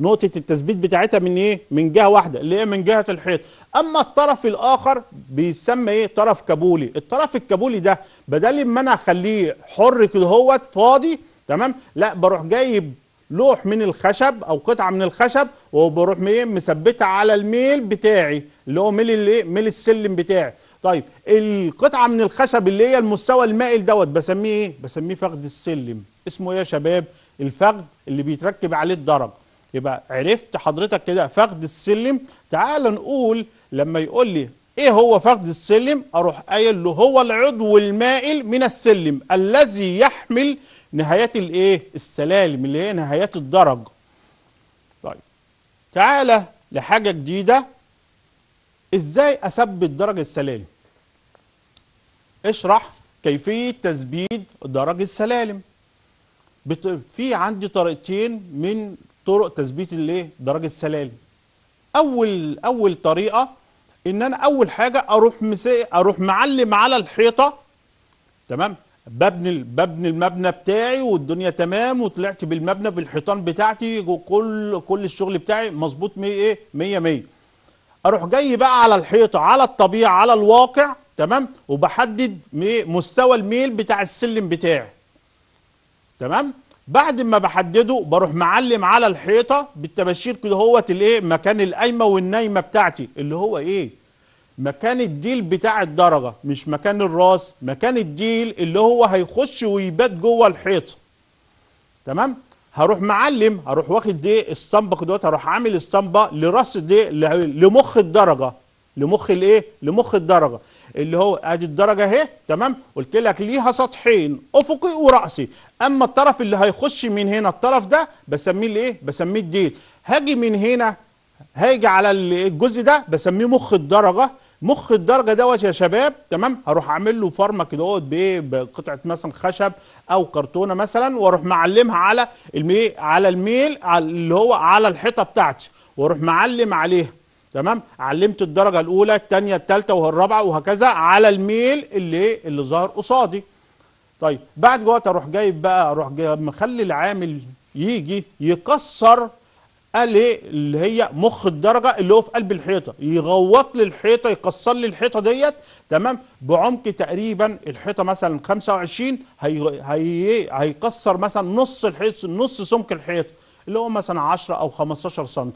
نقطة التثبيت بتاعتها من إيه؟ من جهة واحدة اللي هي من جهة الحيط. أما الطرف الآخر بيسمى إيه؟ طرف كابولي. الطرف الكابولي ده بدل ما أنا أخليه حر كده هوت فاضي تمام؟ لا بروح جايب لوح من الخشب أو قطعة من الخشب وبروح إيه؟ مثبتها على الميل بتاعي اللي هو ميل الايه؟ ميل السلم بتاعي. طيب القطعة من الخشب اللي هي المستوى المائل دوت بسميه إيه؟ بسميه فخد السلم. اسمه إيه يا شباب؟ الفخد اللي بيتركب عليه الدرج. يبقى عرفت حضرتك كده فخد السلم تعال نقول لما يقول لي إيه هو فخد السلم أروح قايل له هو العضو المائل من السلم الذي يحمل نهايات الإيه السلالم اللي هي نهايات الدرج طيب تعالى لحاجة جديدة إزاي أثبت درج السلالم اشرح كيفية تثبيت درج السلالم. في عندي طريقتين من طرق تثبيت الايه درج السلالم أول أول طريقة إن أنا أول حاجة أروح. أروح معلم على الحيطة تمام ببني ببني المبنى بتاعي والدنيا تمام وطلعت بالمبنى بالحيطان بتاعتي وكل كل الشغل بتاعي مظبوط 100 إيه 100 100 أروح جاي بقى على الحيطة على الطبيعة على الواقع تمام؟ وبحدد مستوى الميل بتاع السلم بتاعي. تمام؟ بعد ما بحدده بروح معلم على الحيطة بالتباشير كده هوت الايه؟ مكان القايمة والنايمة بتاعتي. اللي هو إيه؟ مكان الديل بتاع الدرجة مش مكان الراس مكان الديل اللي هو هيخش ويبات جوه الحيطة. تمام؟ هروح معلم هروح واخد دي الصنبة كده هروح عامل الصنبة لراس دي ل- لمخ الدرجة. لمخ الايه؟ لمخ الدرجة. اللي هو ادي الدرجة اهي تمام؟ قلت لك ليها سطحين افقي ورأسي. اما الطرف اللي هيخش من هنا الطرف ده بسميه الايه؟ بسميه الديل هاجي من هنا هاجي على ال- الجزء ده بسميه مخ الدرجة. مخ الدرجة دوت يا شباب تمام؟ هروح اعمل له فرمه كده اهوت بقطعة مثلا خشب أو كرتونة مثلا وأروح معلمها على المي على الميل اللي هو على الحيطة بتاعتي وأروح معلم عليها. تمام؟ علمت الدرجة الأولى الثانية الثالثه والرابعه وهكذا على الميل اللي اللي ظاهر قصادي. طيب بعد جوات أروح جايب بقى أروح جايب مخلي العامل يجي يكسر اللي هي مخ الدرجة اللي هو في قلب الحيطة. يغوط لي الحيطة يكسر لي الحيطة ديت تمام؟ بعمق تقريبا الحيطة مثلا 25 هي هي هيكسر مثلا نص الحيط نص سمك الحيطة اللي هو مثلا 10 أو 15 سم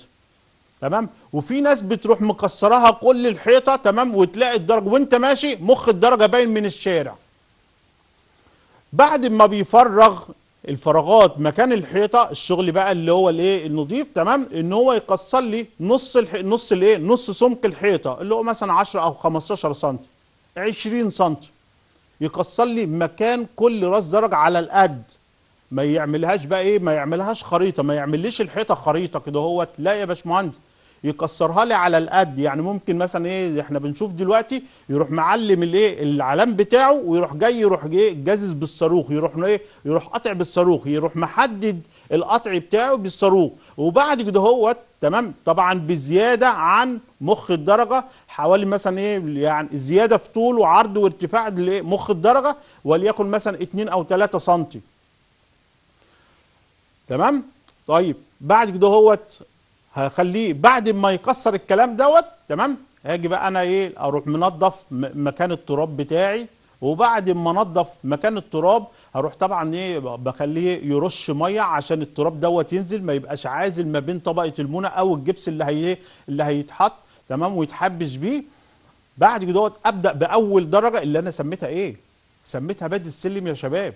تمام؟ وفي ناس بتروح مكسراها كل الحيطة تمام؟ وتلاقي الدرجه وانت ماشي مخ الدرجة باين من الشارع. بعد ما بيفرغ الفراغات مكان الحيطة الشغل بقى اللي هو الايه؟ النظيف تمام؟ ان هو يكسر لي نص الح... نص الايه؟ نص سمك الحيطة اللي هو مثلا 10 أو 15 سم 20 سم يكسر لي مكان كل راس درج على القد. ما يعملهاش بقى إيه؟ ما يعملهاش خريطة ما يعمليش الحيطة خريطة كده. هوت لا يا باشمهندس يكسرها لي على القد. يعني ممكن مثلا إيه إحنا بنشوف دلوقتي يروح معلم الإيه العلام بتاعه ويروح جاي يروح إيه جازز بالصاروخ يروح إيه يروح قاطع بالصاروخ يروح محدد القطع بتاعه بالصاروخ. وبعد كده هوت تمام طبعا بزيادة عن مخ الدرجة حوالي مثلا إيه يعني زيادة في طول وعرض وارتفاع مخ الدرجة وليكن مثلا 2 أو 3 سم تمام؟ طيب بعد كده هوت هخليه بعد ما يكسر الكلام دوت تمام؟ هاجي بقى أنا إيه أروح منظف مكان التراب بتاعي وبعد ما انضف مكان التراب هروح طبعا إيه بخليه يرش مية عشان التراب دوت ينزل ما يبقاش عازل ما بين طبقة المونة أو الجبس اللي هي اللي هيتحط تمام؟ ويتحبش بيه. بعد كده أبدأ بأول درجة اللي أنا سميتها إيه؟ سميتها بادي السلم يا شباب.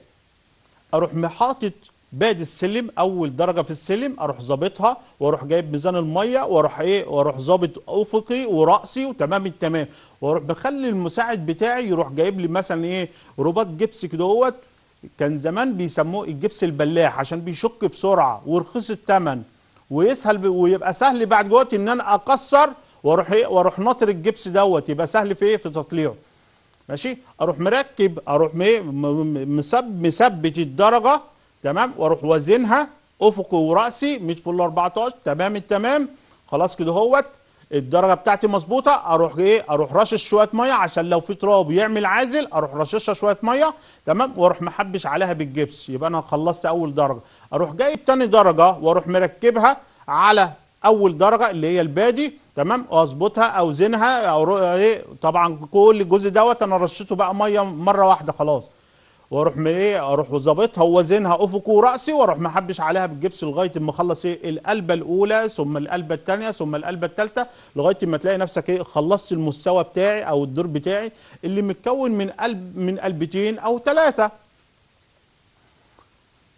أروح محاطط بادي السلم أول درجة في السلم أروح ظابطها وأروح جايب ميزان المية وأروح إيه وأروح ظابط أفقي ورأسي وتمام التمام. وأروح بخلي المساعد بتاعي يروح جايب لي مثلا إيه رباط جبس كده هوت كان زمان بيسموه الجبس البلاح عشان بيشك بسرعة ورخيص الثمن ويسهل. ويبقى سهل بعد جوات إن أنا أكسر وأروح إيه وأروح ناطر الجبس دوت. يبقى سهل في إيه في تطليعه. ماشي؟ أروح مركب أروح مسب مثبت الدرجة تمام؟ وأروح وازنها افقي وراسي مش فل 14 تمام التمام خلاص كده هوت. الدرجة بتاعتي مظبوطة. أروح إيه؟ أروح رشش شوية مية عشان لو في تراب يعمل عازل أروح رششها شوية مية تمام؟ وأروح محبش عليها بالجبس. يبقى أنا خلصت أول درجة. أروح جايب تاني درجة وأروح مركبها على أول درجة اللي هي البادي تمام؟ واظبطها أوزنها أو إيه؟ طبعا كل الجزء دوت أنا رشيته بقى مية مرة واحدة خلاص. وأروح إيه؟ أروح ظابطها ووزنها افقي ورأسي وأروح. محبش عليها بالجبس لغاية ما أخلص إيه؟ القلبة الأولى ثم القلبة الثانية ثم القلبة الثالثة لغاية ما تلاقي نفسك إيه؟ خلصت المستوى بتاعي أو الدور بتاعي اللي متكون من قلب من قلبتين أو ثلاثة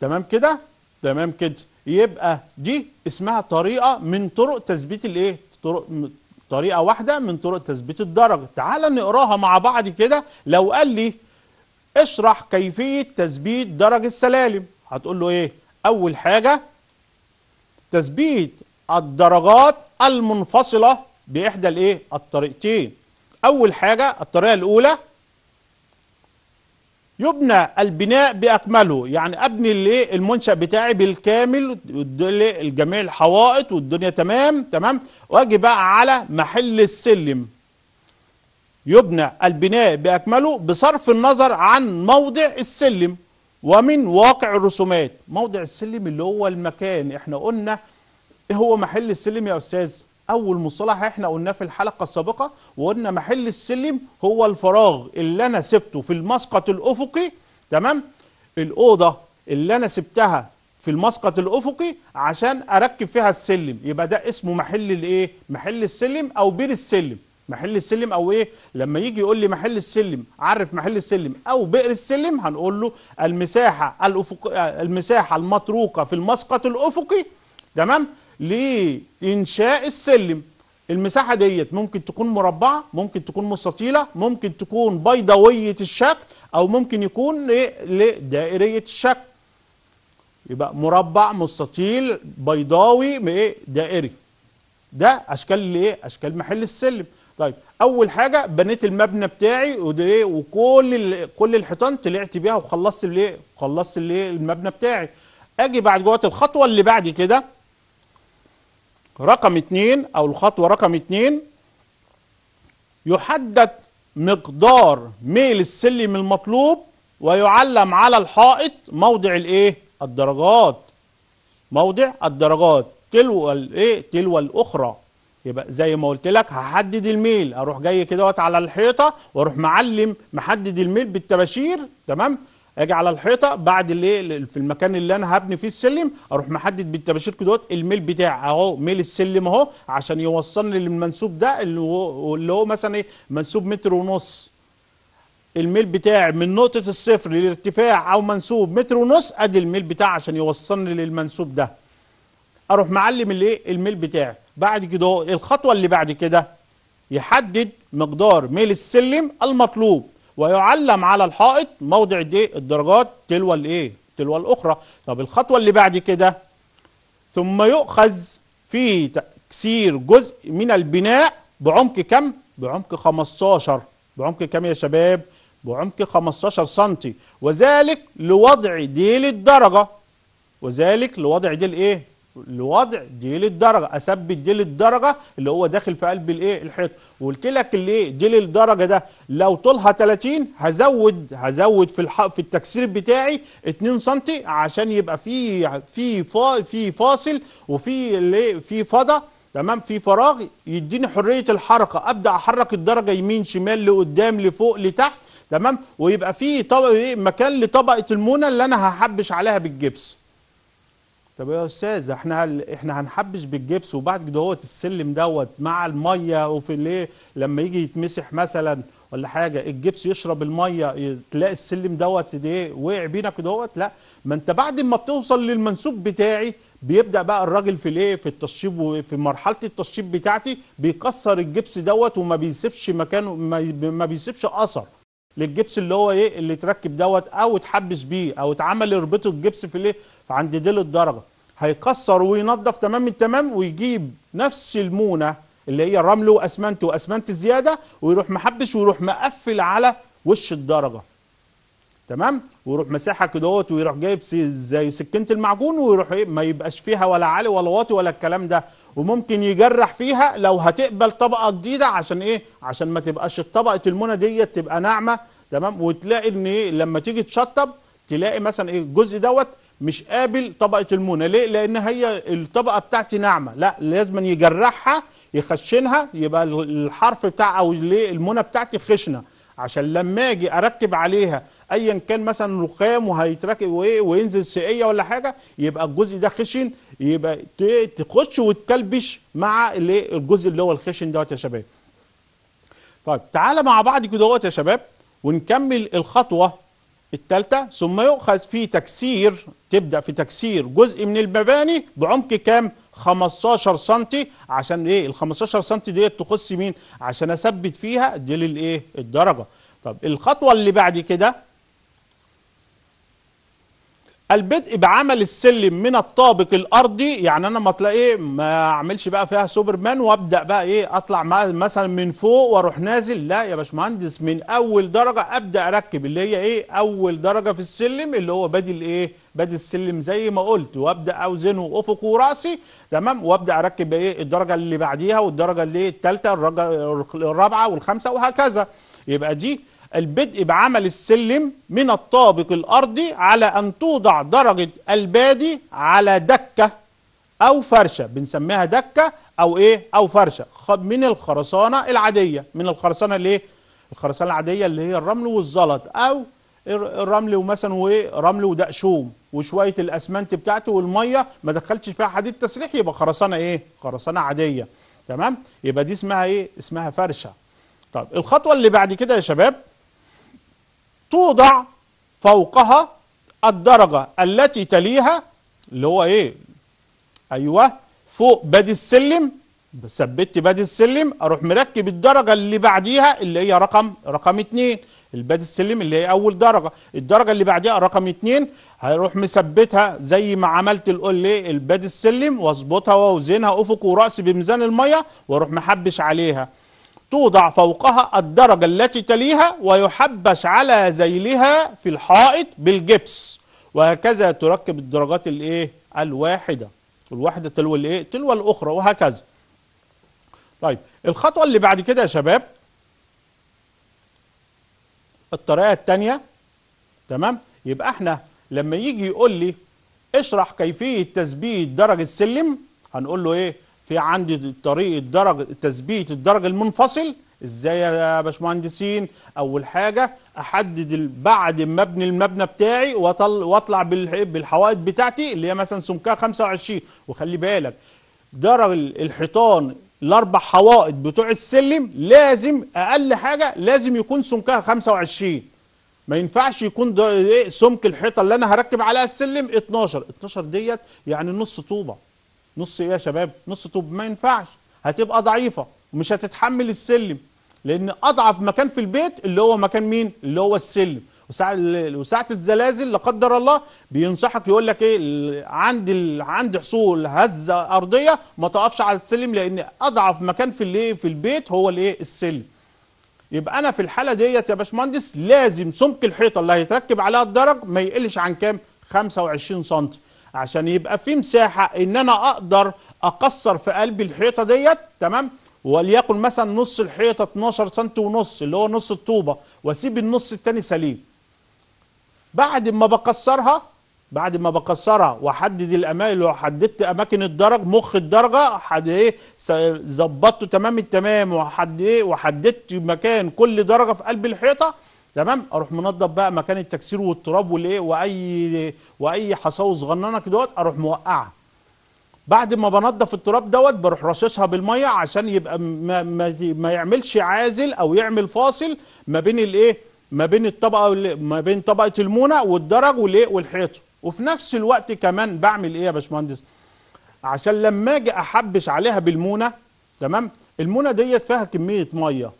تمام كده؟ تمام كده. يبقى دي اسمها طريقة من طرق تثبيت الإيه؟ طرق طريقة واحدة من طرق تثبيت الدرجة. تعال نقراها مع بعض كده. لو قال لي اشرح كيفية تثبيت درج السلالم. هتقول له إيه؟ أول حاجة تثبيت الدرجات المنفصلة بإحدى الإيه؟ الطريقتين. أول حاجة الطريقة الأولى يبنى البناء بأكمله. يعني أبني الإيه؟ المنشأ بتاعي بالكامل الجميع الحوائط والدنيا تمام تمام؟ وأجي بقى على محل السلم. يبنى البناء بأكمله بصرف النظر عن موضع السلم ومن واقع الرسومات. موضع السلم اللي هو المكان. إحنا قلنا إيه هو محل السلم يا أستاذ؟ أول مصطلح إحنا قلناه في الحلقة السابقة وقلنا محل السلم هو الفراغ اللي أنا سبته في المسقط الأفقي تمام؟ الأوضة اللي أنا سبتها في المسقط الأفقي عشان أركب فيها السلم. يبقى ده اسمه محل الإيه؟ محل السلم أو بير السلم. محل السلم أو إيه؟ لما يجي يقول لي محل السلم عرف محل السلم أو بئر السلم؟ هنقول له المساحة الافق المساحة المتروكة في المسقط الأفقي. تمام؟ لإنشاء السلم. المساحة ديت ممكن تكون مربعة ممكن تكون مستطيلة ممكن تكون بيضاويه الشكل أو ممكن يكون إيه؟ لدائرية الشكل. يبقى مربع مستطيل بيضاوي إيه؟ دائري. ده أشكال الإيه؟ أشكال محل السلم. طيب أول حاجة بنيت المبنى بتاعي ودي وكل كل الحيطان طلعت بيها وخلصت الايه خلصت الايه المبنى بتاعي. أجي بعد جوات الخطوة اللي بعد كده رقم اتنين أو الخطوة رقم اتنين يحدد مقدار ميل السلم المطلوب ويعلم على الحائط موضع الإيه؟ الدرجات. موضع الدرجات تلو الايه تلو الأخرى. يبقى زي ما قلت لك هحدد الميل أروح جاي كده على الحيطة وأروح معلم محدد الميل بالتباشير تمام؟ أجي على الحيطة بعد اللي في المكان اللي أنا هبني فيه السلم أروح محدد بالتباشير كده الميل بتاعي اهو ميل السلم اهو عشان يوصلني للمنسوب ده اللي هو اللي هو مثلا إيه؟ منسوب متر ونص. الميل بتاعي من نقطة الصفر للارتفاع أو منسوب متر ونص أدي الميل بتاعي عشان يوصلني للمنسوب ده. أروح معلم الإيه؟ الميل بتاعي. بعد كده الخطوة اللي بعد كده يحدد مقدار ميل السلم المطلوب ويعلم على الحائط موضع دي الدرجات تلو الإيه تلو الأخرى طب الخطوة اللي بعد كده ثم يؤخذ في تكسير جزء من البناء بعمق كم؟ بعمق 15 بعمق كم يا شباب؟ بعمق 15 سنتي وذلك لوضع ديل الدرجة وذلك لوضع ديل إيه؟ لوضع ديل الدرجة اثبت ديل الدرجة اللي هو داخل في قلب الإيه؟ الحيط وقلت لك الايه؟ ديل الدرجة ده لو طولها 30 هزود هزود في الح... في التكسير بتاعي 2 سم عشان يبقى في في فا... في فاصل وفي الايه؟ في فضا تمام في فراغ يديني حرية الحركة أبدأ أحرك الدرجة يمين شمال لقدام لفوق لتحت تمام ويبقى في طبق إيه مكان لطبقة المونة اللي أنا هحبش عليها بالجبس طب يا أستاذ إحنا إحنا هنحبش بالجبس وبعد كده هوت السلم دوت مع المية وفي الايه لما يجي يتمسح مثلا ولا حاجة الجبس يشرب المية تلاقي السلم دوت إيه وقع بينا كده هوت؟ لا ما أنت بعد ما بتوصل للمنسوب بتاعي بيبدأ بقى الراجل في الايه في التشطيب وفي مرحلة التشطيب بتاعتي بيكسر الجبس دوت وما بيسيبش مكانه ما بيسيبش أثر. للجبس اللي هو إيه اللي اتركب دوت أو اتحبس بيه أو اتعمل يربطه الجبس في الايه عند ديل الدرجة. هيكسر وينظف تمام التمام ويجيب نفس المونة اللي هي رمل وأسمنت وأسمنت زيادة ويروح محبش ويروح مقفل على وش الدرجة. تمام؟ ويروح مساحة كدهوت ويروح جايب زي سكينه المعجون ويروح إيه ما يبقاش فيها ولا عالي ولا واطي ولا الكلام ده. وممكن يجرح فيها لو هتقبل طبقة جديدة عشان إيه؟ عشان ما تبقاش طبقه المنى ديت تبقى ناعمة تمام؟ وتلاقي إن إيه لما تيجي تشطب تلاقي مثلا إيه الجزء دوت مش قابل طبقة المنى. ليه؟ لأن هي الطبقة بتاعتي ناعمة. لا لازم يجرحها يخشنها يبقى الحرف بتاع أو المنى بتاعتي خشنة. عشان لما أجي أركب عليها ايا كان مثلا رخام وهيتركب وينزل سقيه ولا حاجة يبقى الجزء ده خشن يبقى تخش وتكلبش مع الجزء اللي هو الخشن دوت يا شباب. طيب تعالى مع بعض كده يا شباب ونكمل الخطوة الثالثه ثم يؤخذ في تكسير تبدأ في تكسير جزء من المباني بعمق كام؟ 15 سم عشان إيه ال 15 سم ديت تخص مين؟ عشان أثبت فيها دي للايه؟ الدرجة. طب الخطوة اللي بعد كده البدء بعمل السلم من الطابق الأرضي يعني أنا ما إيه ما أعملش بقى فيها سوبرمان وأبدأ بقى إيه أطلع مثلا من فوق وأروح نازل. لا يا باشمهندس من أول درجة أبدأ أركب اللي هي إيه أول درجة في السلم اللي هو بادي الايه بادي السلم زي ما قلت وأبدأ أوزنه افق وراسي تمام؟ وأبدأ أركب إيه الدرجة اللي بعديها والدرجة اللي الثالثه الرابعة والخامسة وهكذا. يبقى دي البدء بعمل السلم من الطابق الأرضي على أن توضع درجة البادي على دكة أو فرشة بنسميها دكة أو إيه؟ أو فرشة. من الخرسانة العادية. من الخرسانة اللي إيه؟ الخرسانة العادية اللي هي الرمل والزلط أو الرمل ومثلا وإيه؟ رمل ودقشوم وشوية الأسمنت بتاعته والمية ما دخلتش فيها حديد تسريح يبقى خرسانة إيه؟ خرسانة عادية. تمام؟ يبقى دي اسمها إيه؟ اسمها فرشة. طب الخطوة اللي بعد كده يا شباب توضع فوقها الدرجة التي تليها اللي هو إيه؟ أيوه فوق بادي السلم ثبت بادي السلم أروح مركب الدرجة اللي بعديها اللي هي رقم رقم اتنين. البادي السلم اللي هي أول درجة الدرجة اللي بعديها رقم اتنين. هروح مثبتها زي ما عملت الايه البادي السلم واظبطها واوزنها افق ورأس بميزان المية وأروح محبش عليها. توضع فوقها الدرجة التي تليها ويحبش على ذيلها في الحائط بالجبس. وهكذا تركب الدرجات الإيه؟ الواحدة. الواحدة تلو الإيه؟ تلو الأخرى وهكذا. طيب الخطوة اللي بعد كده يا شباب. الطريقة التانية. تمام؟ يبقى إحنا لما يجي يقول لي اشرح كيفية تثبيت درج السلم هنقول له إيه؟ في عندي طريقة درج تثبيت الدرج المنفصل. إزاي يا باشمهندسين؟ أول حاجة أحدد بعد ما أبني المبنى بتاعي واطل وأطلع بالح- بالحوائط بتاعتي اللي هي مثلا سمكها 25 وخلي بالك درج ال- الحيطان الأربع حوائط بتوع السلم لازم أقل حاجة لازم يكون سمكها 25 ما ينفعش يكون ده إيه سمك الحيطة اللي أنا هركب عليها السلم 12 12 ديت يعني نص طوبة. نص إيه يا شباب؟ نص طوب. ما ينفعش. هتبقى ضعيفة ومش هتتحمل السلم لأن أضعف مكان في البيت اللي هو مكان مين؟ اللي هو السلم. وساعة الزلازل لا قدر الله بينصحك يقول لك إيه؟ عند. عند حصول هزة أرضية ما تقفش على السلم لأن أضعف مكان في الايه في البيت هو الإيه؟ السلم. يبقى أنا في الحالة ديت يا باشمهندس لازم سمك الحيطة اللي هيتركب عليها الدرج ما يقلش عن كام؟ 25 سم عشان يبقى في مساحة إن أنا أقدر اكسر في قلب الحيطة ديت تمام؟ وليكن مثلا نص الحيطة 12 سم ونص اللي هو نص الطوبة وأسيب النص التاني سليم. بعد ما بكسرها بعد ما بكسرها وأحدد الأماكن لو حددت أماكن الدرج مخ الدرجه حد إيه ظبطته تمام التمام وحد إيه وحددت مكان كل درجة في قلب الحيطة تمام؟ أروح منظف بقى مكان التكسير والتراب والايه واي واي حصاوي صغننه كده أروح موقعها. بعد ما بنضف التراب دوت بروح رششها بالميه عشان يبقى ما, ما, ما يعملش عازل أو يعمل فاصل ما بين الايه ما بين الطبقة ما بين طبقة المونة والدرج والايه والحيطة. وفي نفس الوقت كمان بعمل إيه يا باشمهندس؟ عشان لما أجي احبش عليها بالمونة تمام؟ المونة ديت فيها كمية مية.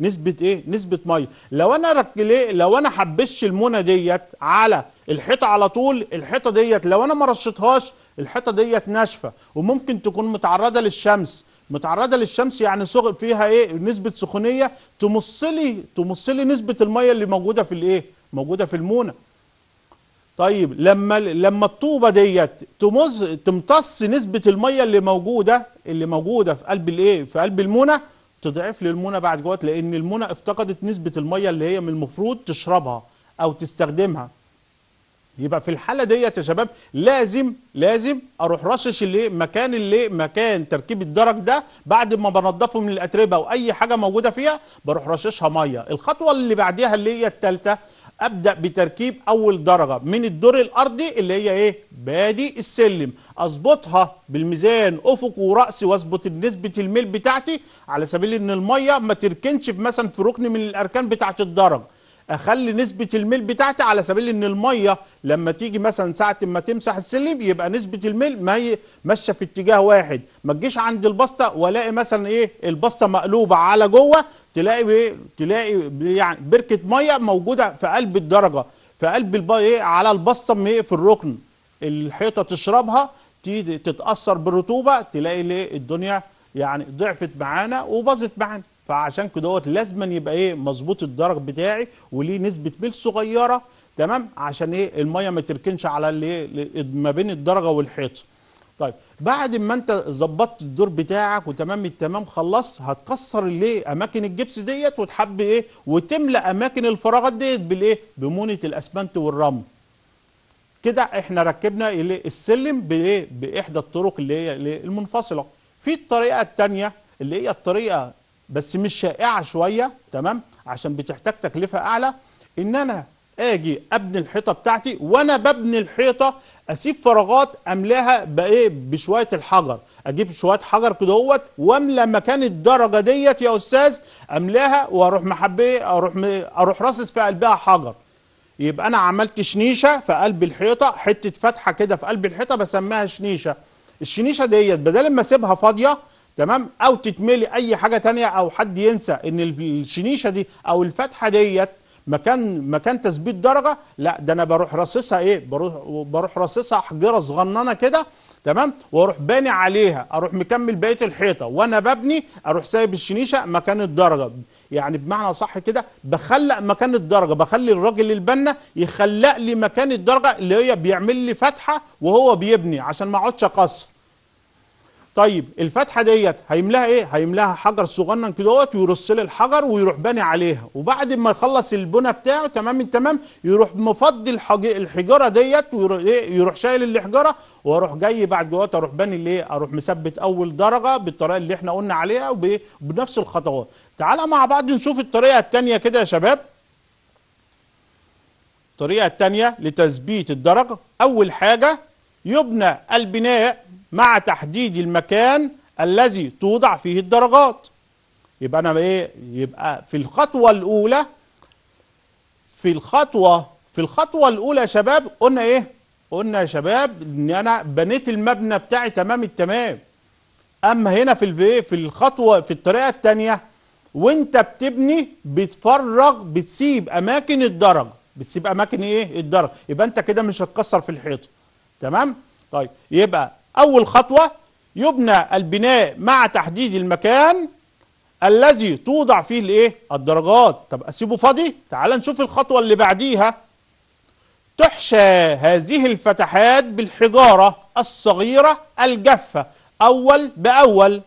نسبة إيه؟ نسبة مية لو أنا رك... ليه؟ لو أنا حبش المونة ديت على الحيطة على طول الحيطة ديت لو أنا ما رشيتهاش الحيطة ديت ناشفة وممكن تكون متعرضة للشمس متعرضة للشمس يعني سغ... فيها إيه؟ نسبة سخونية تمص لي تمص لي نسبة المية اللي موجودة في الإيه؟ موجودة في المونة طيب لما لما الطوبة ديت تمز تمتص نسبة المية اللي موجودة اللي موجودة في قلب الإيه في قلب المونة تضعف لي المونه بعد جوات لأن المونة افتقدت نسبة المية اللي هي من المفروض تشربها أو تستخدمها. يبقى في الحالة ديت يا شباب لازم لازم أروح رشش اللي مكان اللي مكان تركيب الدرج ده بعد ما بنضفه من الأتربة أو اي حاجة موجودة فيها بروح رششها مية. الخطوة اللي بعديها اللي هي الثالثه أبدأ بتركيب أول درجة من الدور الأرضي اللي هي إيه؟ بادي السلم. أظبطها بالميزان افق وراسي وأظبط نسبة الميل بتاعتي على سبيل إن المية ما تركنش في مثلا في ركن من الأركان بتاعة الدرج. أخلي نسبة الميل بتاعتي على سبيل إن المية لما تيجي مثلا ساعة ما تمسح السلم يبقى نسبة الميل ما هي ماشية في اتجاه واحد. ما تجيش عند البسطة والاقي مثلا إيه البسطة مقلوبة على جوه تلاقي إيه تلاقي يعني بركة مية موجودة في قلب الدرجة. في قلب. إيه على البسطة إيه في الركن. الحيطة تشربها تتأثر بالرطوبة تلاقي الدنيا يعني ضعفت معانا وباظت معانا. فعشان كده دوت لازما يبقى إيه مظبوط الدرج بتاعي وليه نسبة ميل صغيرة تمام؟ عشان إيه المية ما تركنش على اللي ما بين الدرجة والحيطة. طيب بعد ما أنت ظبطت الدور بتاعك وتمام التمام خلصت هتكسر الايه أماكن الجبس ديت وتحب إيه وتملأ أماكن الفراغات ديت بالايه بمونة الأسمنت والرمل. كده إحنا ركبنا الايه السلم بايه بإحدى الطرق اللي هي المنفصلة. في الطريقة الثانية اللي هي الطريقة بس مش شائعة شوية تمام؟ عشان بتحتاج تكلفة أعلى. إن أنا آجي أبني الحيطة بتاعتي وأنا ببني الحيطة أسيب فراغات أملاها بإيه؟ بشوية الحجر. أجيب شوية حجر كده اهوت وأملى مكان الدرجة ديت يا أستاذ أملاها وأروح محبيه أروح م- أروح راصص في قلبها حجر. يبقى أنا عملت شنيشة في قلب الحيطة حتة فتحة كده في قلب الحيطة بسميها شنيشة. الشنيشة ديت بدل ما أسيبها فاضية تمام؟ أو تتملي أي حاجة تانية أو حد ينسى إن الشنيشة دي أو الفتحة ديت مكان مكان تثبيت درجة لا ده أنا بروح راصصها إيه؟ بروح بروح راصصها حجرة صغننة كده تمام؟ وأروح باني عليها أروح مكمل بقية الحيطة وأنا ببني أروح سايب الشنيشة مكان الدرجة. يعني بمعنى صح كده بخلق مكان الدرجة بخلي الراجل البنا يخلق لي مكان الدرجة اللي هي بيعمل لي فتحة وهو بيبني عشان ما أقعدش اكسر طيب الفتحه ديت هيملاها إيه؟ هيملاها حجر صغنن كدهوت ويرص لي الحجر ويروح باني عليها. وبعد ما يخلص البنى بتاعه تمام التمام يروح مفضي الحج... الحجره ديت ويروح يروح شايل الحجره وأروح جاي بعد جوات أروح باني الايه أروح مثبت أول درجة بالطريقة اللي إحنا قلنا عليها وبنفس الخطوات. تعالى مع بعض نشوف الطريقة الثانية كده يا شباب. الطريقة الثانية لتثبيت الدرجة. أول حاجة يبنى البناء مع تحديد المكان الذي توضع فيه الدرجات. يبقى أنا إيه؟ يبقى في الخطوة الأولى في الخطوة في الخطوة الأولى يا شباب قلنا إيه؟ قلنا يا شباب إن أنا بنيت المبنى بتاعي تمام التمام. أما هنا في الفي في الخطوة في الطريقة الثانية وأنت بتبني بتفرغ بتسيب أماكن الدرج. بتسيب أماكن إيه؟ الدرج. يبقى أنت كده مش هتكسر في الحيطة. تمام؟ طيب يبقى أول خطوة يبنى البناء مع تحديد المكان الذي توضع فيه الإيه؟ الدرجات. طب أسيبه فاضي؟ تعال نشوف الخطوة اللي بعديها. تحشى هذه الفتحات بالحجارة الصغيرة الجافة. أول بأول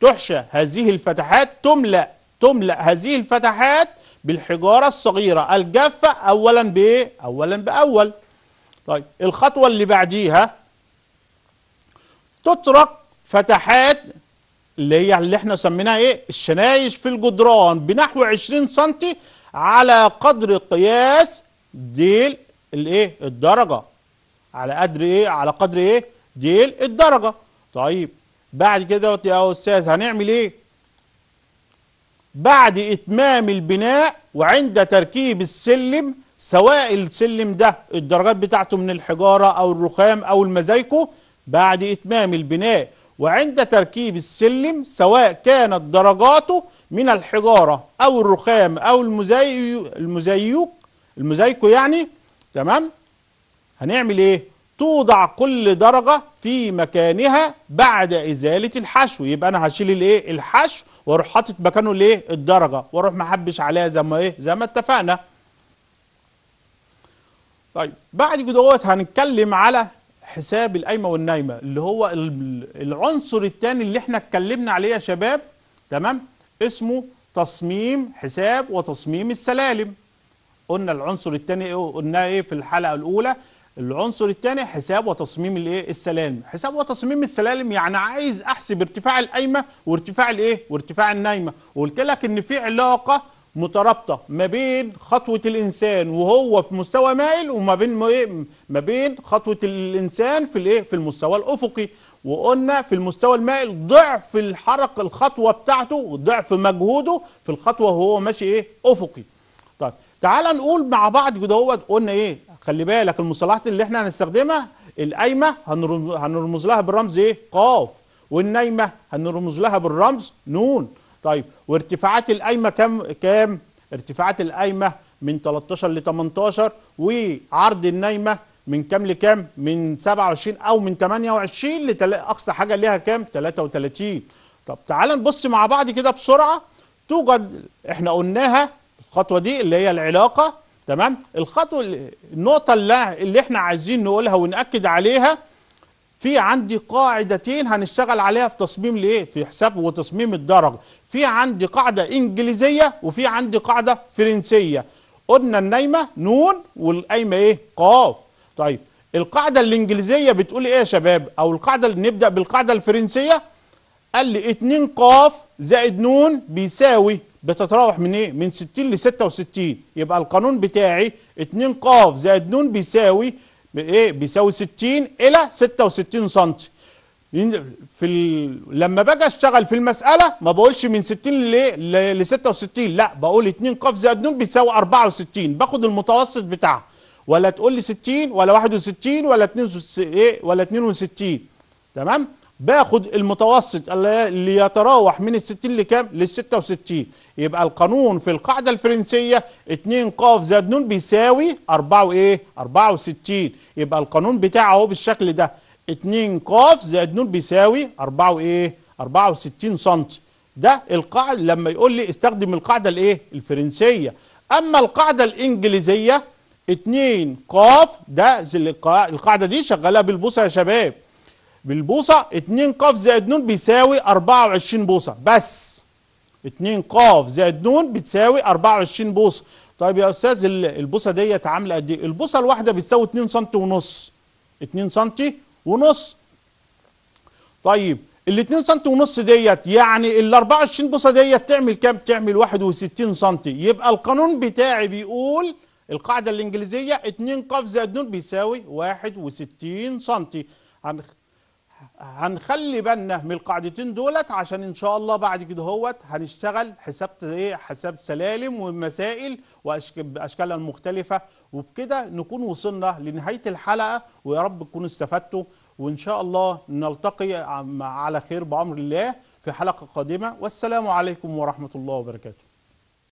تحشى هذه الفتحات تملأ تملأ هذه الفتحات بالحجارة الصغيرة الجافة اولا بايه اولا بأول. طيب الخطوة اللي بعديها تطرق فتحات اللي هي اللي إحنا سميناها إيه؟ الشنايش في الجدران بنحو 20 سم على قدر قياس ديل الايه؟ الدرجة. على قدر إيه؟ على قدر إيه؟ ديل الدرجة. طيب بعد كده يا أستاذ هنعمل إيه؟ بعد إتمام البناء وعند تركيب السلم سواء السلم ده الدرجات بتاعته من الحجارة أو الرخام أو المزايكو بعد إتمام البناء وعند تركيب السلم سواء كانت درجاته من الحجارة أو الرخام أو المزي المزيوك المزايكو يعني تمام؟ هنعمل إيه؟ توضع كل درجة في مكانها بعد إزالة الحشو. يبقى أنا هشيل الإيه؟ الحشو وأروح حاطط مكانه الإيه؟ الدرجة وأروح محبش عليها زي ما إيه؟ زي ما اتفقنا. طيب بعد كده هنتكلم على حساب القايمة والنايمة اللي هو العنصر الثاني اللي إحنا اتكلمنا عليه يا شباب تمام؟ اسمه تصميم حساب وتصميم السلالم. قلنا العنصر الثاني إيه قلنا إيه في الحلقة الأولى؟ العنصر الثاني حساب وتصميم الايه السلالم. حساب وتصميم السلالم يعني عايز أحسب ارتفاع القايمة وارتفاع الايه وارتفاع النايمة. وقلت لك إن في علاقة مترابطة ما بين خطوة الإنسان وهو في مستوى مائل وما بين ما بين خطوة الإنسان في الإيه في المستوى الأفقي. وقلنا في المستوى المائل ضعف الحركه الخطوة بتاعته وضعف مجهوده في الخطوة وهو ماشي إيه أفقي. طيب تعال نقول مع بعض كده قلنا إيه خلي بالك المصطلحات اللي إحنا هنستخدمها القايمة هنرمز لها بالرمز إيه قاف. والنايمة هنرمز لها بالرمز نون. طيب وارتفاعات القايمة كام كام؟ ارتفاعات القايمة من 13 ل 18 وعرض النايمة من كام لكام؟ من 27 أو من 28 لتل... أقصى حاجة ليها كام؟ 33 طب تعال نبص مع بعض كده بسرعة. توجد إحنا قلناها الخطوة دي اللي هي العلاقة تمام؟ الخطوة النقطة اللي, اللي إحنا عايزين نقولها ونأكد عليها في عندي قاعدتين هنشتغل عليها في تصميم الايه في حساب وتصميم الدرجه في عندي قاعدة إنجليزية وفي عندي قاعدة فرنسية. قلنا النايمة نون والقايمة إيه؟ قاف. طيب القاعدة الإنجليزية بتقول إيه يا شباب؟ أو القاعدة اللي نبدأ بالقاعدة الفرنسية؟ قال لي 2 قاف زائد نون بيساوي بتتراوح من إيه؟ من 60 ل 66 يبقى القانون بتاعي 2 قاف زائد نون بيساوي إيه؟ بيساوي 60 إلى 66 سم في ال... لما باجي اشتغل في المسألة ما بقولش من 60 ل ل 66 لا بقول 2 ق زائد ن بيساوي 64 باخد المتوسط بتاعها. ولا تقول لي 60 ولا 61 ولا 2 إيه ولا 62 تمام؟ باخد المتوسط اللي يتراوح من ال 60 لكام؟ لل 66 يبقى القانون في القاعدة الفرنسية 2 ق زائد ن بيساوي 4 إيه 64 يبقى القانون بتاعه أهو بالشكل ده. 2 ق زائد ن بيساوي 4 وإيه؟ 64 سم ده القاعدة لما يقول لي استخدم القاعدة الإيه؟ الفرنسية. أما القاعدة الإنجليزية 2 ق ده القاعدة دي شغالة بالبوصة يا شباب. بالبوصة 2 ق زائد ن بيساوي 24 بوصة. بس 2 ق زائد ن بتساوي 24 بوصة. طيب يا أستاذ ال- البوصة ديت عاملة قد إيه؟ البوصة الواحدة بتساوي 2 سم ونص. 2 سم ونص. طيب ال 2 سم ونص ديت يعني ال 24 بوصة ديت تعمل كام؟ تعمل 61 سم يبقى القانون بتاعي بيقول القاعدة الإنجليزية 2 ق زائد ن بيساوي 61 سم هن- هنخلي بالنا من القاعدتين دولت عشان إن شاء الله بعد كده هوت هنشتغل حساب إيه؟ حساب سلالم ومسائل واشكالها المختلفه وبكده نكون وصلنا لنهاية الحلقة ويا رب تكونوا استفدتوا. وإن شاء الله نلتقي على خير بأمر الله في حلقة قادمة. والسلام عليكم ورحمة الله وبركاته.